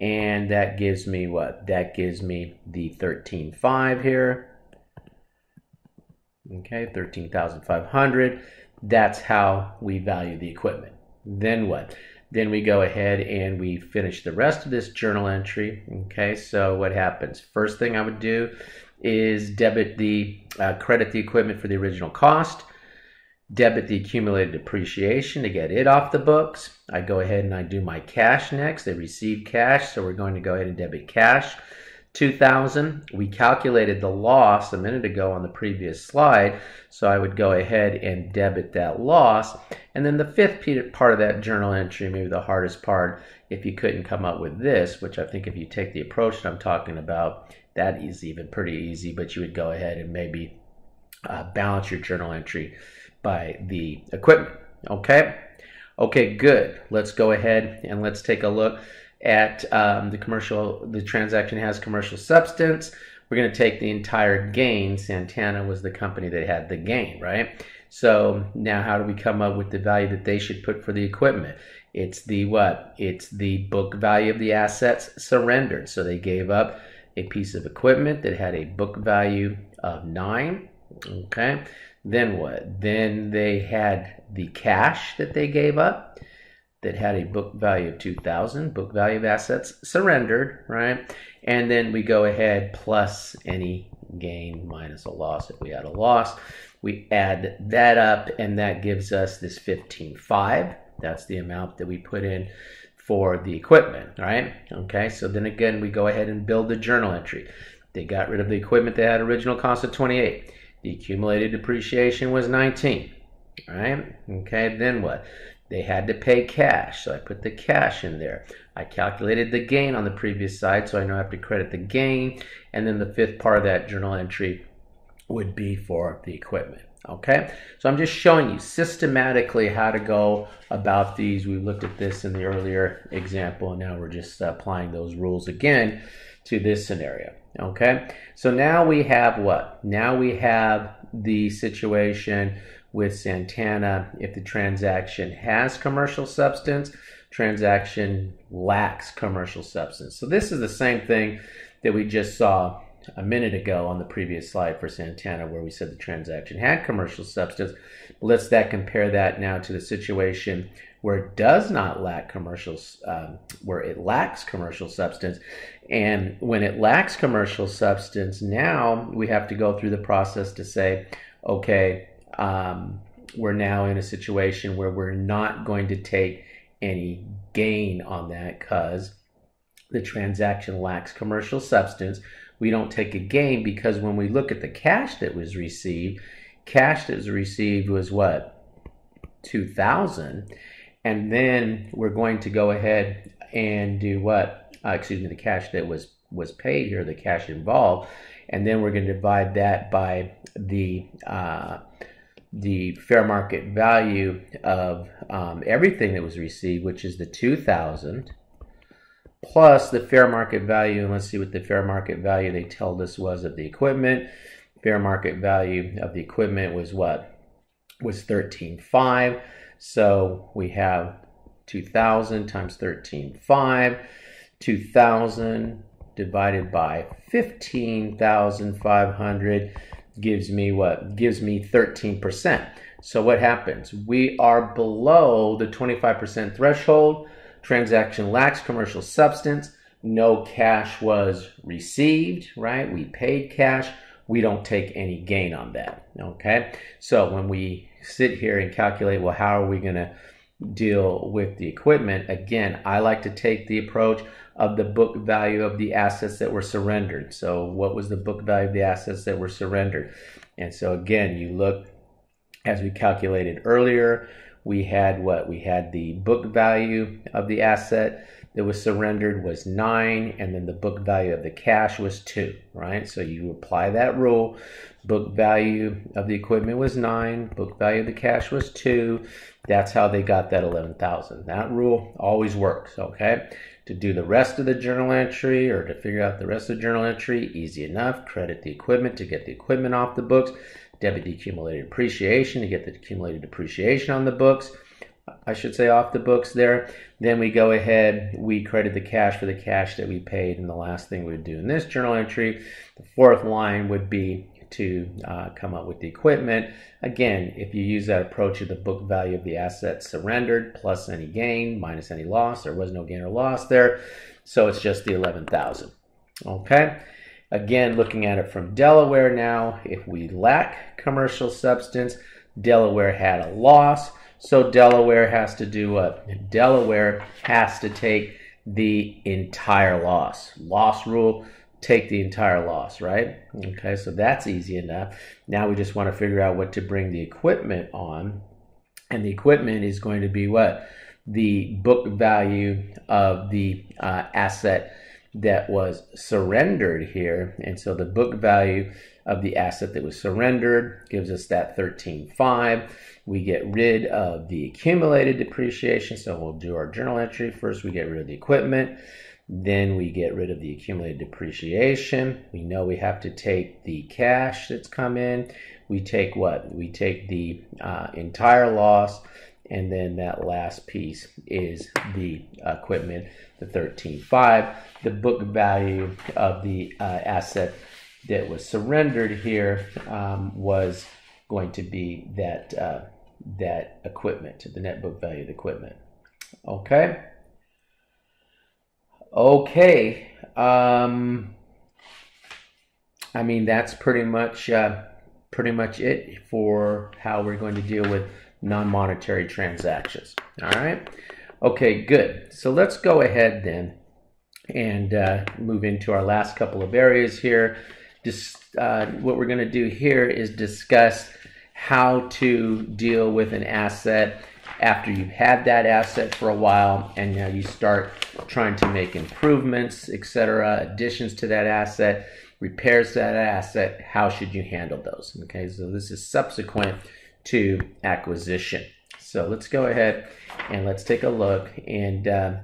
And that gives me what? That gives me the 13.5 here. Okay, 13,500. That's how we value the equipment. Then what? Then we go ahead and we finish the rest of this journal entry. Okay, so what happens? First thing I would do is debit the uh, credit the equipment for the original cost, debit the accumulated depreciation to get it off the books. I go ahead and I do my cash next. They receive cash, so we're going to go ahead and debit cash. 2000 we calculated the loss a minute ago on the previous slide so I would go ahead and debit that loss. And then the fifth part of that journal entry maybe the hardest part if you couldn't come up with this which I think if you take the approach that I'm talking about that is even pretty easy but you would go ahead and maybe uh, balance your journal entry by the equipment okay? Okay good. Let's go ahead and let's take a look at um, the commercial, the transaction has commercial substance. We're going to take the entire gain. Santana was the company that had the gain, right? So now how do we come up with the value that they should put for the equipment? It's the what? It's the book value of the assets surrendered. So they gave up a piece of equipment that had a book value of nine. Okay. Then what? Then they had the cash that they gave up that had a book value of 2000 book value of assets surrendered right? And then we go ahead plus any gain minus a loss if we had a loss we add that up and that gives us this 15.5 that's the amount that we put in for the equipment right? Okay so then again we go ahead and build the journal entry. They got rid of the equipment that had original cost of 28 the accumulated depreciation was 19 right? Okay then what they had to pay cash, so I put the cash in there. I calculated the gain on the previous side, so I know I have to credit the gain. And then the fifth part of that journal entry would be for the equipment. Okay, so I'm just showing you systematically how to go about these. We looked at this in the earlier example, and now we're just applying those rules again to this scenario. Okay, so now we have what? Now we have the situation with Santana if the transaction has commercial substance, transaction lacks commercial substance. So this is the same thing that we just saw a minute ago on the previous slide for Santana where we said the transaction had commercial substance. Let's that compare that now to the situation where it does not lack commercial, um, where it lacks commercial substance. And when it lacks commercial substance, now we have to go through the process to say, okay, um, we're now in a situation where we're not going to take any gain on that because the transaction lacks commercial substance. We don't take a gain because when we look at the cash that was received, cash that was received was what? 2000 and then we're going to go ahead and do what? Uh, excuse me, the cash that was was paid here, the cash involved, and then we're going to divide that by the uh, the fair market value of um, everything that was received, which is the 2000 plus the fair market value. And let's see what the fair market value they told us was of the equipment. Fair market value of the equipment was what? Was 13.5. So we have 2000 times 13.5. 2000 divided by 15,500 gives me what? Gives me 13%. So what happens? We are below the 25% threshold. Transaction lacks commercial substance. No cash was received, right? We paid cash. We don't take any gain on that, okay? So when we sit here and calculate, well, how are we going to deal with the equipment? Again, I like to take the approach of the book value of the assets that were surrendered. So, what was the book value of the assets that were surrendered? And so, again, you look as we calculated earlier, we had what? We had the book value of the asset that was surrendered was nine, and then the book value of the cash was two, right? So you apply that rule. Book value of the equipment was nine, book value of the cash was two. That's how they got that 11,000. That rule always works, okay? To do the rest of the journal entry or to figure out the rest of the journal entry, easy enough. Credit the equipment to get the equipment off the books, debit the accumulated depreciation to get the accumulated depreciation on the books I should say off the books there. Then we go ahead, we credit the cash for the cash that we paid. And the last thing we would do in this journal entry, the fourth line would be to uh, come up with the equipment. Again, if you use that approach of the book value of the asset surrendered plus any gain minus any loss, there was no gain or loss there. So it's just the 11,000. Okay. Again, looking at it from Delaware now, if we lack commercial substance, Delaware had a loss. So Delaware has to do what? Delaware has to take the entire loss. Loss rule, take the entire loss, right? Okay, so that's easy enough. Now we just want to figure out what to bring the equipment on. And the equipment is going to be what? The book value of the uh, asset that was surrendered here. And so the book value of the asset that was surrendered gives us that 13.5 we get rid of the accumulated depreciation. So we'll do our journal entry. First, we get rid of the equipment. Then we get rid of the accumulated depreciation. We know we have to take the cash that's come in. We take what? We take the uh, entire loss. And then that last piece is the equipment, the 13.5. The book value of the uh, asset that was surrendered here um, was going to be that uh, that equipment, the net book value of the equipment. Okay. Okay. Um, I mean that's pretty much uh, pretty much it for how we're going to deal with non-monetary transactions. All right. Okay. Good. So let's go ahead then and uh, move into our last couple of areas here. Just uh, what we're going to do here is discuss how to deal with an asset after you've had that asset for a while and now you start trying to make improvements, etc., additions to that asset, repairs to that asset, how should you handle those? Okay, so this is subsequent to acquisition. So let's go ahead and let's take a look. And uh,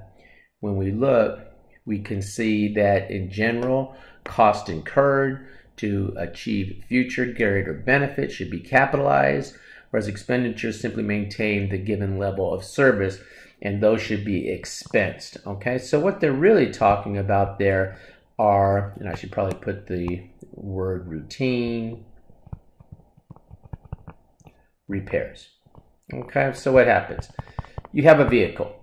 when we look, we can see that in general, cost incurred, to achieve future greater benefit should be capitalized, whereas expenditures simply maintain the given level of service and those should be expensed. Okay, so what they're really talking about there are, and I should probably put the word routine repairs. Okay, so what happens? You have a vehicle.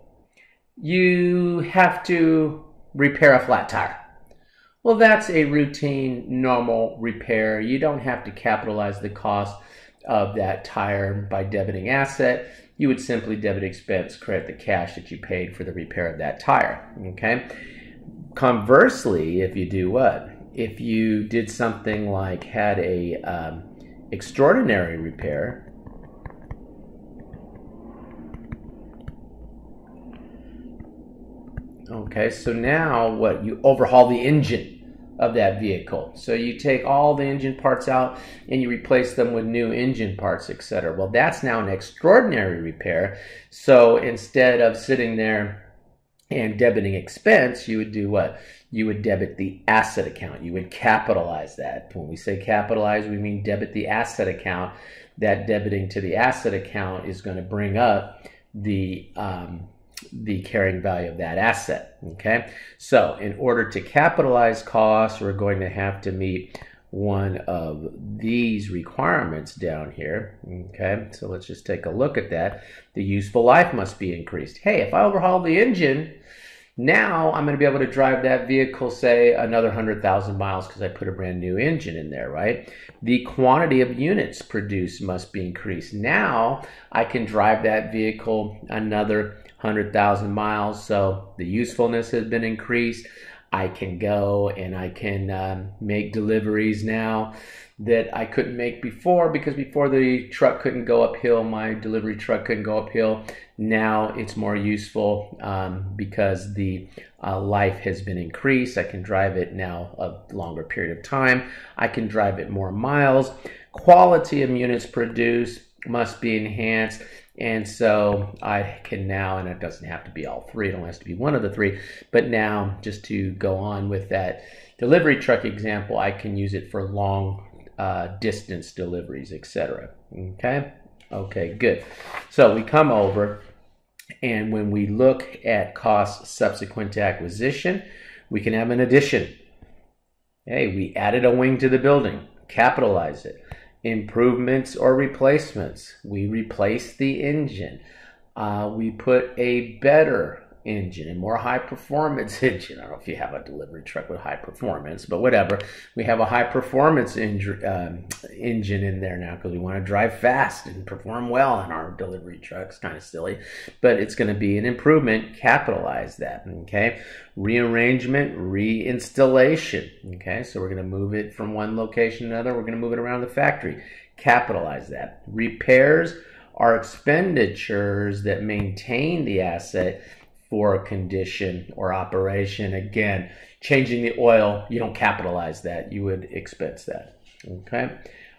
You have to repair a flat tire. Well, that's a routine, normal repair. You don't have to capitalize the cost of that tire by debiting asset. You would simply debit expense, credit the cash that you paid for the repair of that tire. Okay. Conversely, if you do what? If you did something like had a um, extraordinary repair, Okay, so now what? You overhaul the engine of that vehicle. So you take all the engine parts out and you replace them with new engine parts, etc. Well, that's now an extraordinary repair. So instead of sitting there and debiting expense, you would do what? You would debit the asset account. You would capitalize that. When we say capitalize, we mean debit the asset account. That debiting to the asset account is going to bring up the um, the carrying value of that asset. Okay, so in order to capitalize costs, we're going to have to meet one of these requirements down here. Okay, so let's just take a look at that. The useful life must be increased. Hey, if I overhaul the engine, now I'm going to be able to drive that vehicle, say, another 100,000 miles because I put a brand new engine in there, right? The quantity of units produced must be increased. Now I can drive that vehicle another 100,000 miles. So the usefulness has been increased. I can go and I can um, make deliveries now that I couldn't make before because before the truck couldn't go uphill, my delivery truck couldn't go uphill. Now it's more useful um, because the uh, life has been increased. I can drive it now a longer period of time. I can drive it more miles. Quality of units produced must be enhanced. And so I can now, and it doesn't have to be all three, it only has to be one of the three, but now just to go on with that delivery truck example, I can use it for long uh, distance deliveries, etc. Okay, okay, good. So we come over, and when we look at costs subsequent to acquisition, we can have an addition. Hey, we added a wing to the building, capitalize it improvements or replacements. We replace the engine. Uh, we put a better engine, a more high performance engine. I don't know if you have a delivery truck with high performance, but whatever. We have a high performance um, engine in there now because we want to drive fast and perform well in our delivery trucks. Kind of silly, but it's going to be an improvement. Capitalize that. Okay. Rearrangement, reinstallation. Okay. So we're going to move it from one location to another. We're going to move it around the factory. Capitalize that. Repairs are expenditures that maintain the asset for a condition or operation. Again, changing the oil, you don't capitalize that, you would expense that. Okay?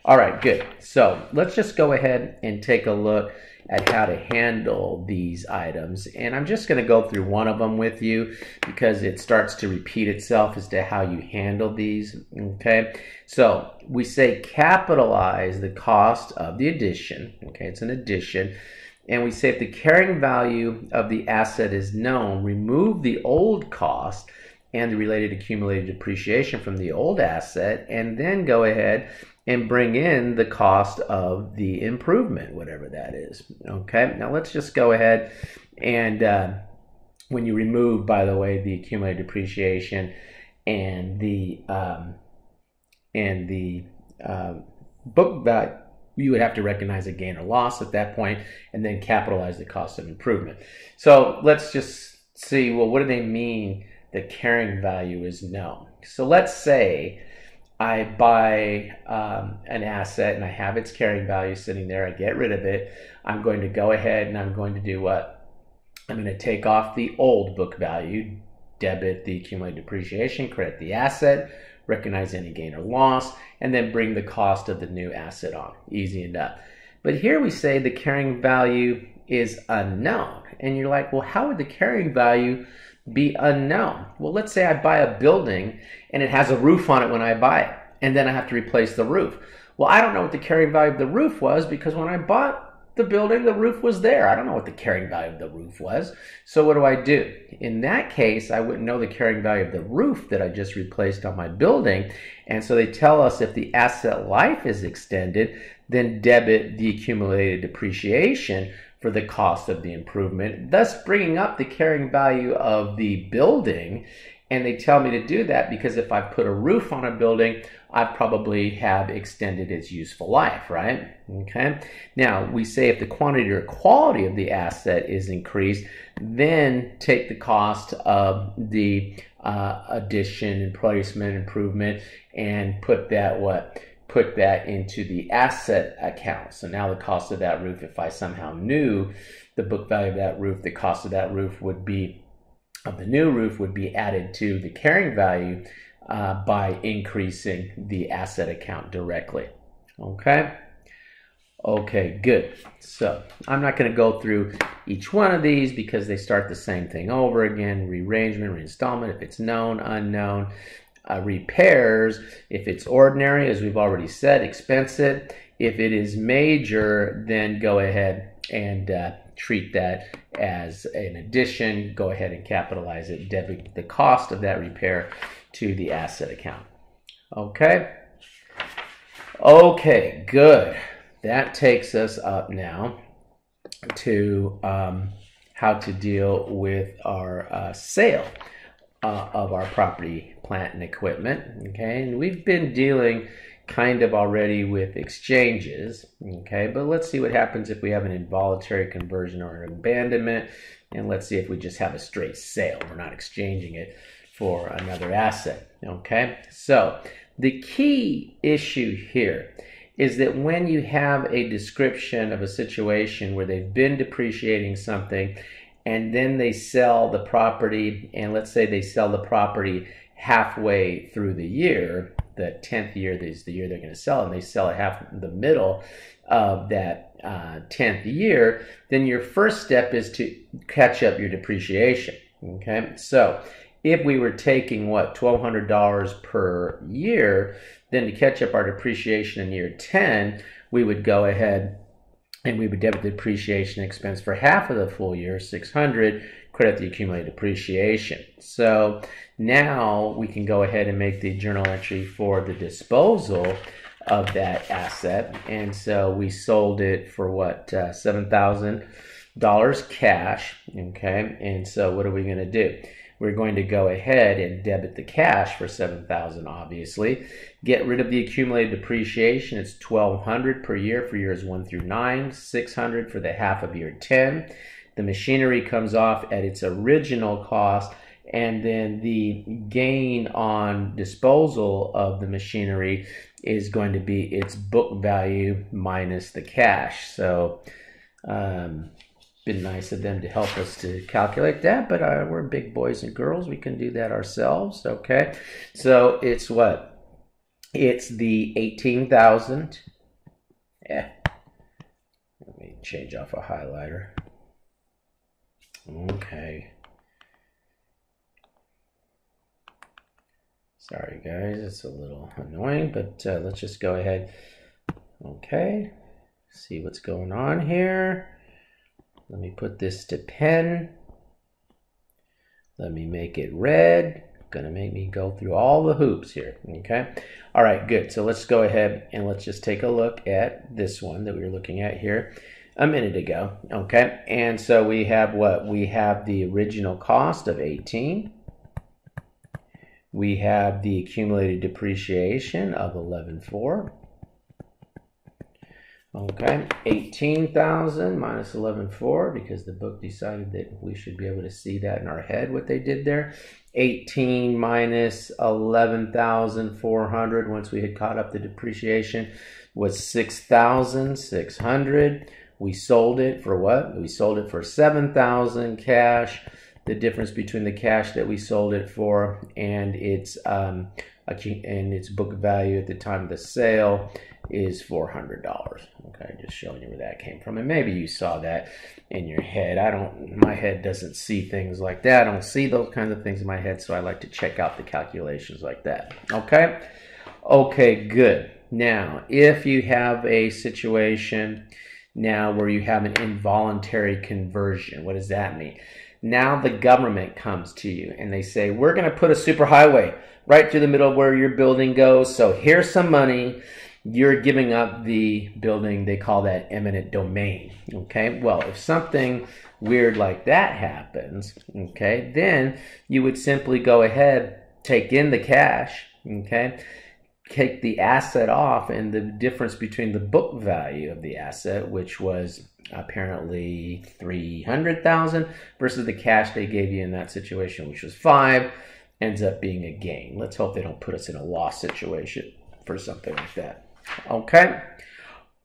All right, good. So let's just go ahead and take a look at how to handle these items. And I'm just going to go through one of them with you because it starts to repeat itself as to how you handle these. Okay, so we say capitalize the cost of the addition. Okay, it's an addition and we say if the carrying value of the asset is known, remove the old cost and the related accumulated depreciation from the old asset, and then go ahead and bring in the cost of the improvement, whatever that is. Okay, now let's just go ahead and uh, when you remove, by the way, the accumulated depreciation and the um, and the uh, book value you would have to recognize a gain or loss at that point and then capitalize the cost of improvement. So let's just see well, what do they mean that carrying value is known? So let's say I buy um, an asset and I have its carrying value sitting there, I get rid of it. I'm going to go ahead and I'm going to do what? I'm going to take off the old book value, debit the accumulated depreciation, credit the asset, recognize any gain or loss, and then bring the cost of the new asset on. Easy enough. But here we say the carrying value is unknown. And you're like, well, how would the carrying value be unknown? Well, let's say I buy a building and it has a roof on it when I buy it, and then I have to replace the roof. Well, I don't know what the carrying value of the roof was because when I bought the building, the roof was there. I don't know what the carrying value of the roof was. So what do I do? In that case, I wouldn't know the carrying value of the roof that I just replaced on my building. And so they tell us if the asset life is extended, then debit the accumulated depreciation for the cost of the improvement, thus bringing up the carrying value of the building. And they tell me to do that because if I put a roof on a building, I probably have extended its useful life, right? Okay. Now we say if the quantity or quality of the asset is increased, then take the cost of the uh, addition, replacement, improvement, and put that what put that into the asset account. So now the cost of that roof, if I somehow knew the book value of that roof, the cost of that roof would be of the new roof would be added to the carrying value uh, by increasing the asset account directly. Okay. Okay, good. So I'm not going to go through each one of these because they start the same thing over again. Rearrangement, reinstallment, if it's known, unknown. Uh, repairs, if it's ordinary, as we've already said, expense it. If it is major, then go ahead and uh, treat that as an addition. Go ahead and capitalize it, debit the cost of that repair to the asset account. Okay? Okay, good. That takes us up now to um, how to deal with our uh, sale uh, of our property, plant, and equipment. Okay, and we've been dealing kind of already with exchanges. Okay, but let's see what happens if we have an involuntary conversion or an abandonment, and let's see if we just have a straight sale. We're not exchanging it for another asset. Okay, so the key issue here is that when you have a description of a situation where they've been depreciating something and then they sell the property, and let's say they sell the property halfway through the year, the 10th year is the year they're going to sell and they sell it half the middle of that uh, 10th year, then your first step is to catch up your depreciation. Okay, so if we were taking what $1200 per year then to catch up our depreciation in year 10 we would go ahead and we would debit the depreciation expense for half of the full year 600 credit the accumulated depreciation. So now we can go ahead and make the journal entry for the disposal of that asset. And so we sold it for what uh, $7000 cash okay? And so what are we going to do we're going to go ahead and debit the cash for 7000 obviously. Get rid of the accumulated depreciation. It's 1200 per year for years 1 through 9 600 for the half of year 10 the machinery comes off at its original cost and then the gain on disposal of the machinery is going to be its book value minus the cash. So um, been nice of them to help us to calculate that, but uh, we're big boys and girls. We can do that ourselves. Okay. So it's what? It's the 18,000. Yeah. Let me change off a highlighter. Okay. Sorry, guys. It's a little annoying, but uh, let's just go ahead. Okay. See what's going on here. Let me put this to pen. Let me make it red. Gonna make me go through all the hoops here, okay? All right, good. So let's go ahead and let's just take a look at this one that we were looking at here a minute ago, okay? And so we have what? We have the original cost of 18. We have the accumulated depreciation of 11.4. Okay, 18,000 minus 11.4 because the book decided that we should be able to see that in our head what they did there. 18 minus 11,400 once we had caught up the depreciation was 6,600. We sold it for what? We sold it for 7,000 cash. The difference between the cash that we sold it for and its um, and its book value at the time of the sale is $400. Okay, just showing you where that came from. And maybe you saw that in your head. I don't, my head doesn't see things like that. I don't see those kinds of things in my head, so I like to check out the calculations like that. Okay? Okay, good. Now, if you have a situation now where you have an involuntary conversion. What does that mean? Now the government comes to you and they say, We're going to put a superhighway right through the middle of where your building goes. So here's some money. You're giving up the building. They call that eminent domain. Okay. Well, if something weird like that happens, okay, then you would simply go ahead, take in the cash, okay, take the asset off, and the difference between the book value of the asset, which was apparently 300,000 versus the cash they gave you in that situation, which was five, ends up being a gain. Let's hope they don't put us in a loss situation for something like that. Okay.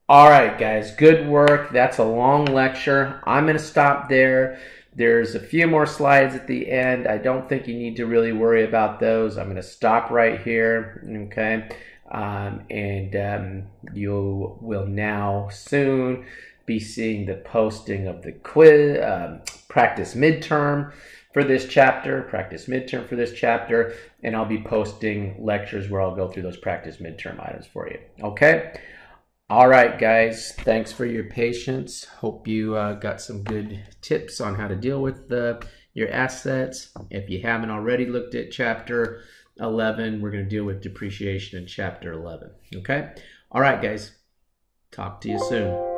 All right, guys, good work. That's a long lecture. I'm going to stop there. There's a few more slides at the end. I don't think you need to really worry about those. I'm going to stop right here, okay? Um, and um, you will now soon be seeing the posting of the quiz um, practice midterm for this chapter, practice midterm for this chapter, and I'll be posting lectures where I'll go through those practice midterm items for you. Okay? All right, guys, thanks for your patience. Hope you uh, got some good tips on how to deal with the, your assets. If you haven't already looked at chapter 11, we're going to deal with depreciation in chapter 11. Okay? All right, guys, talk to you soon.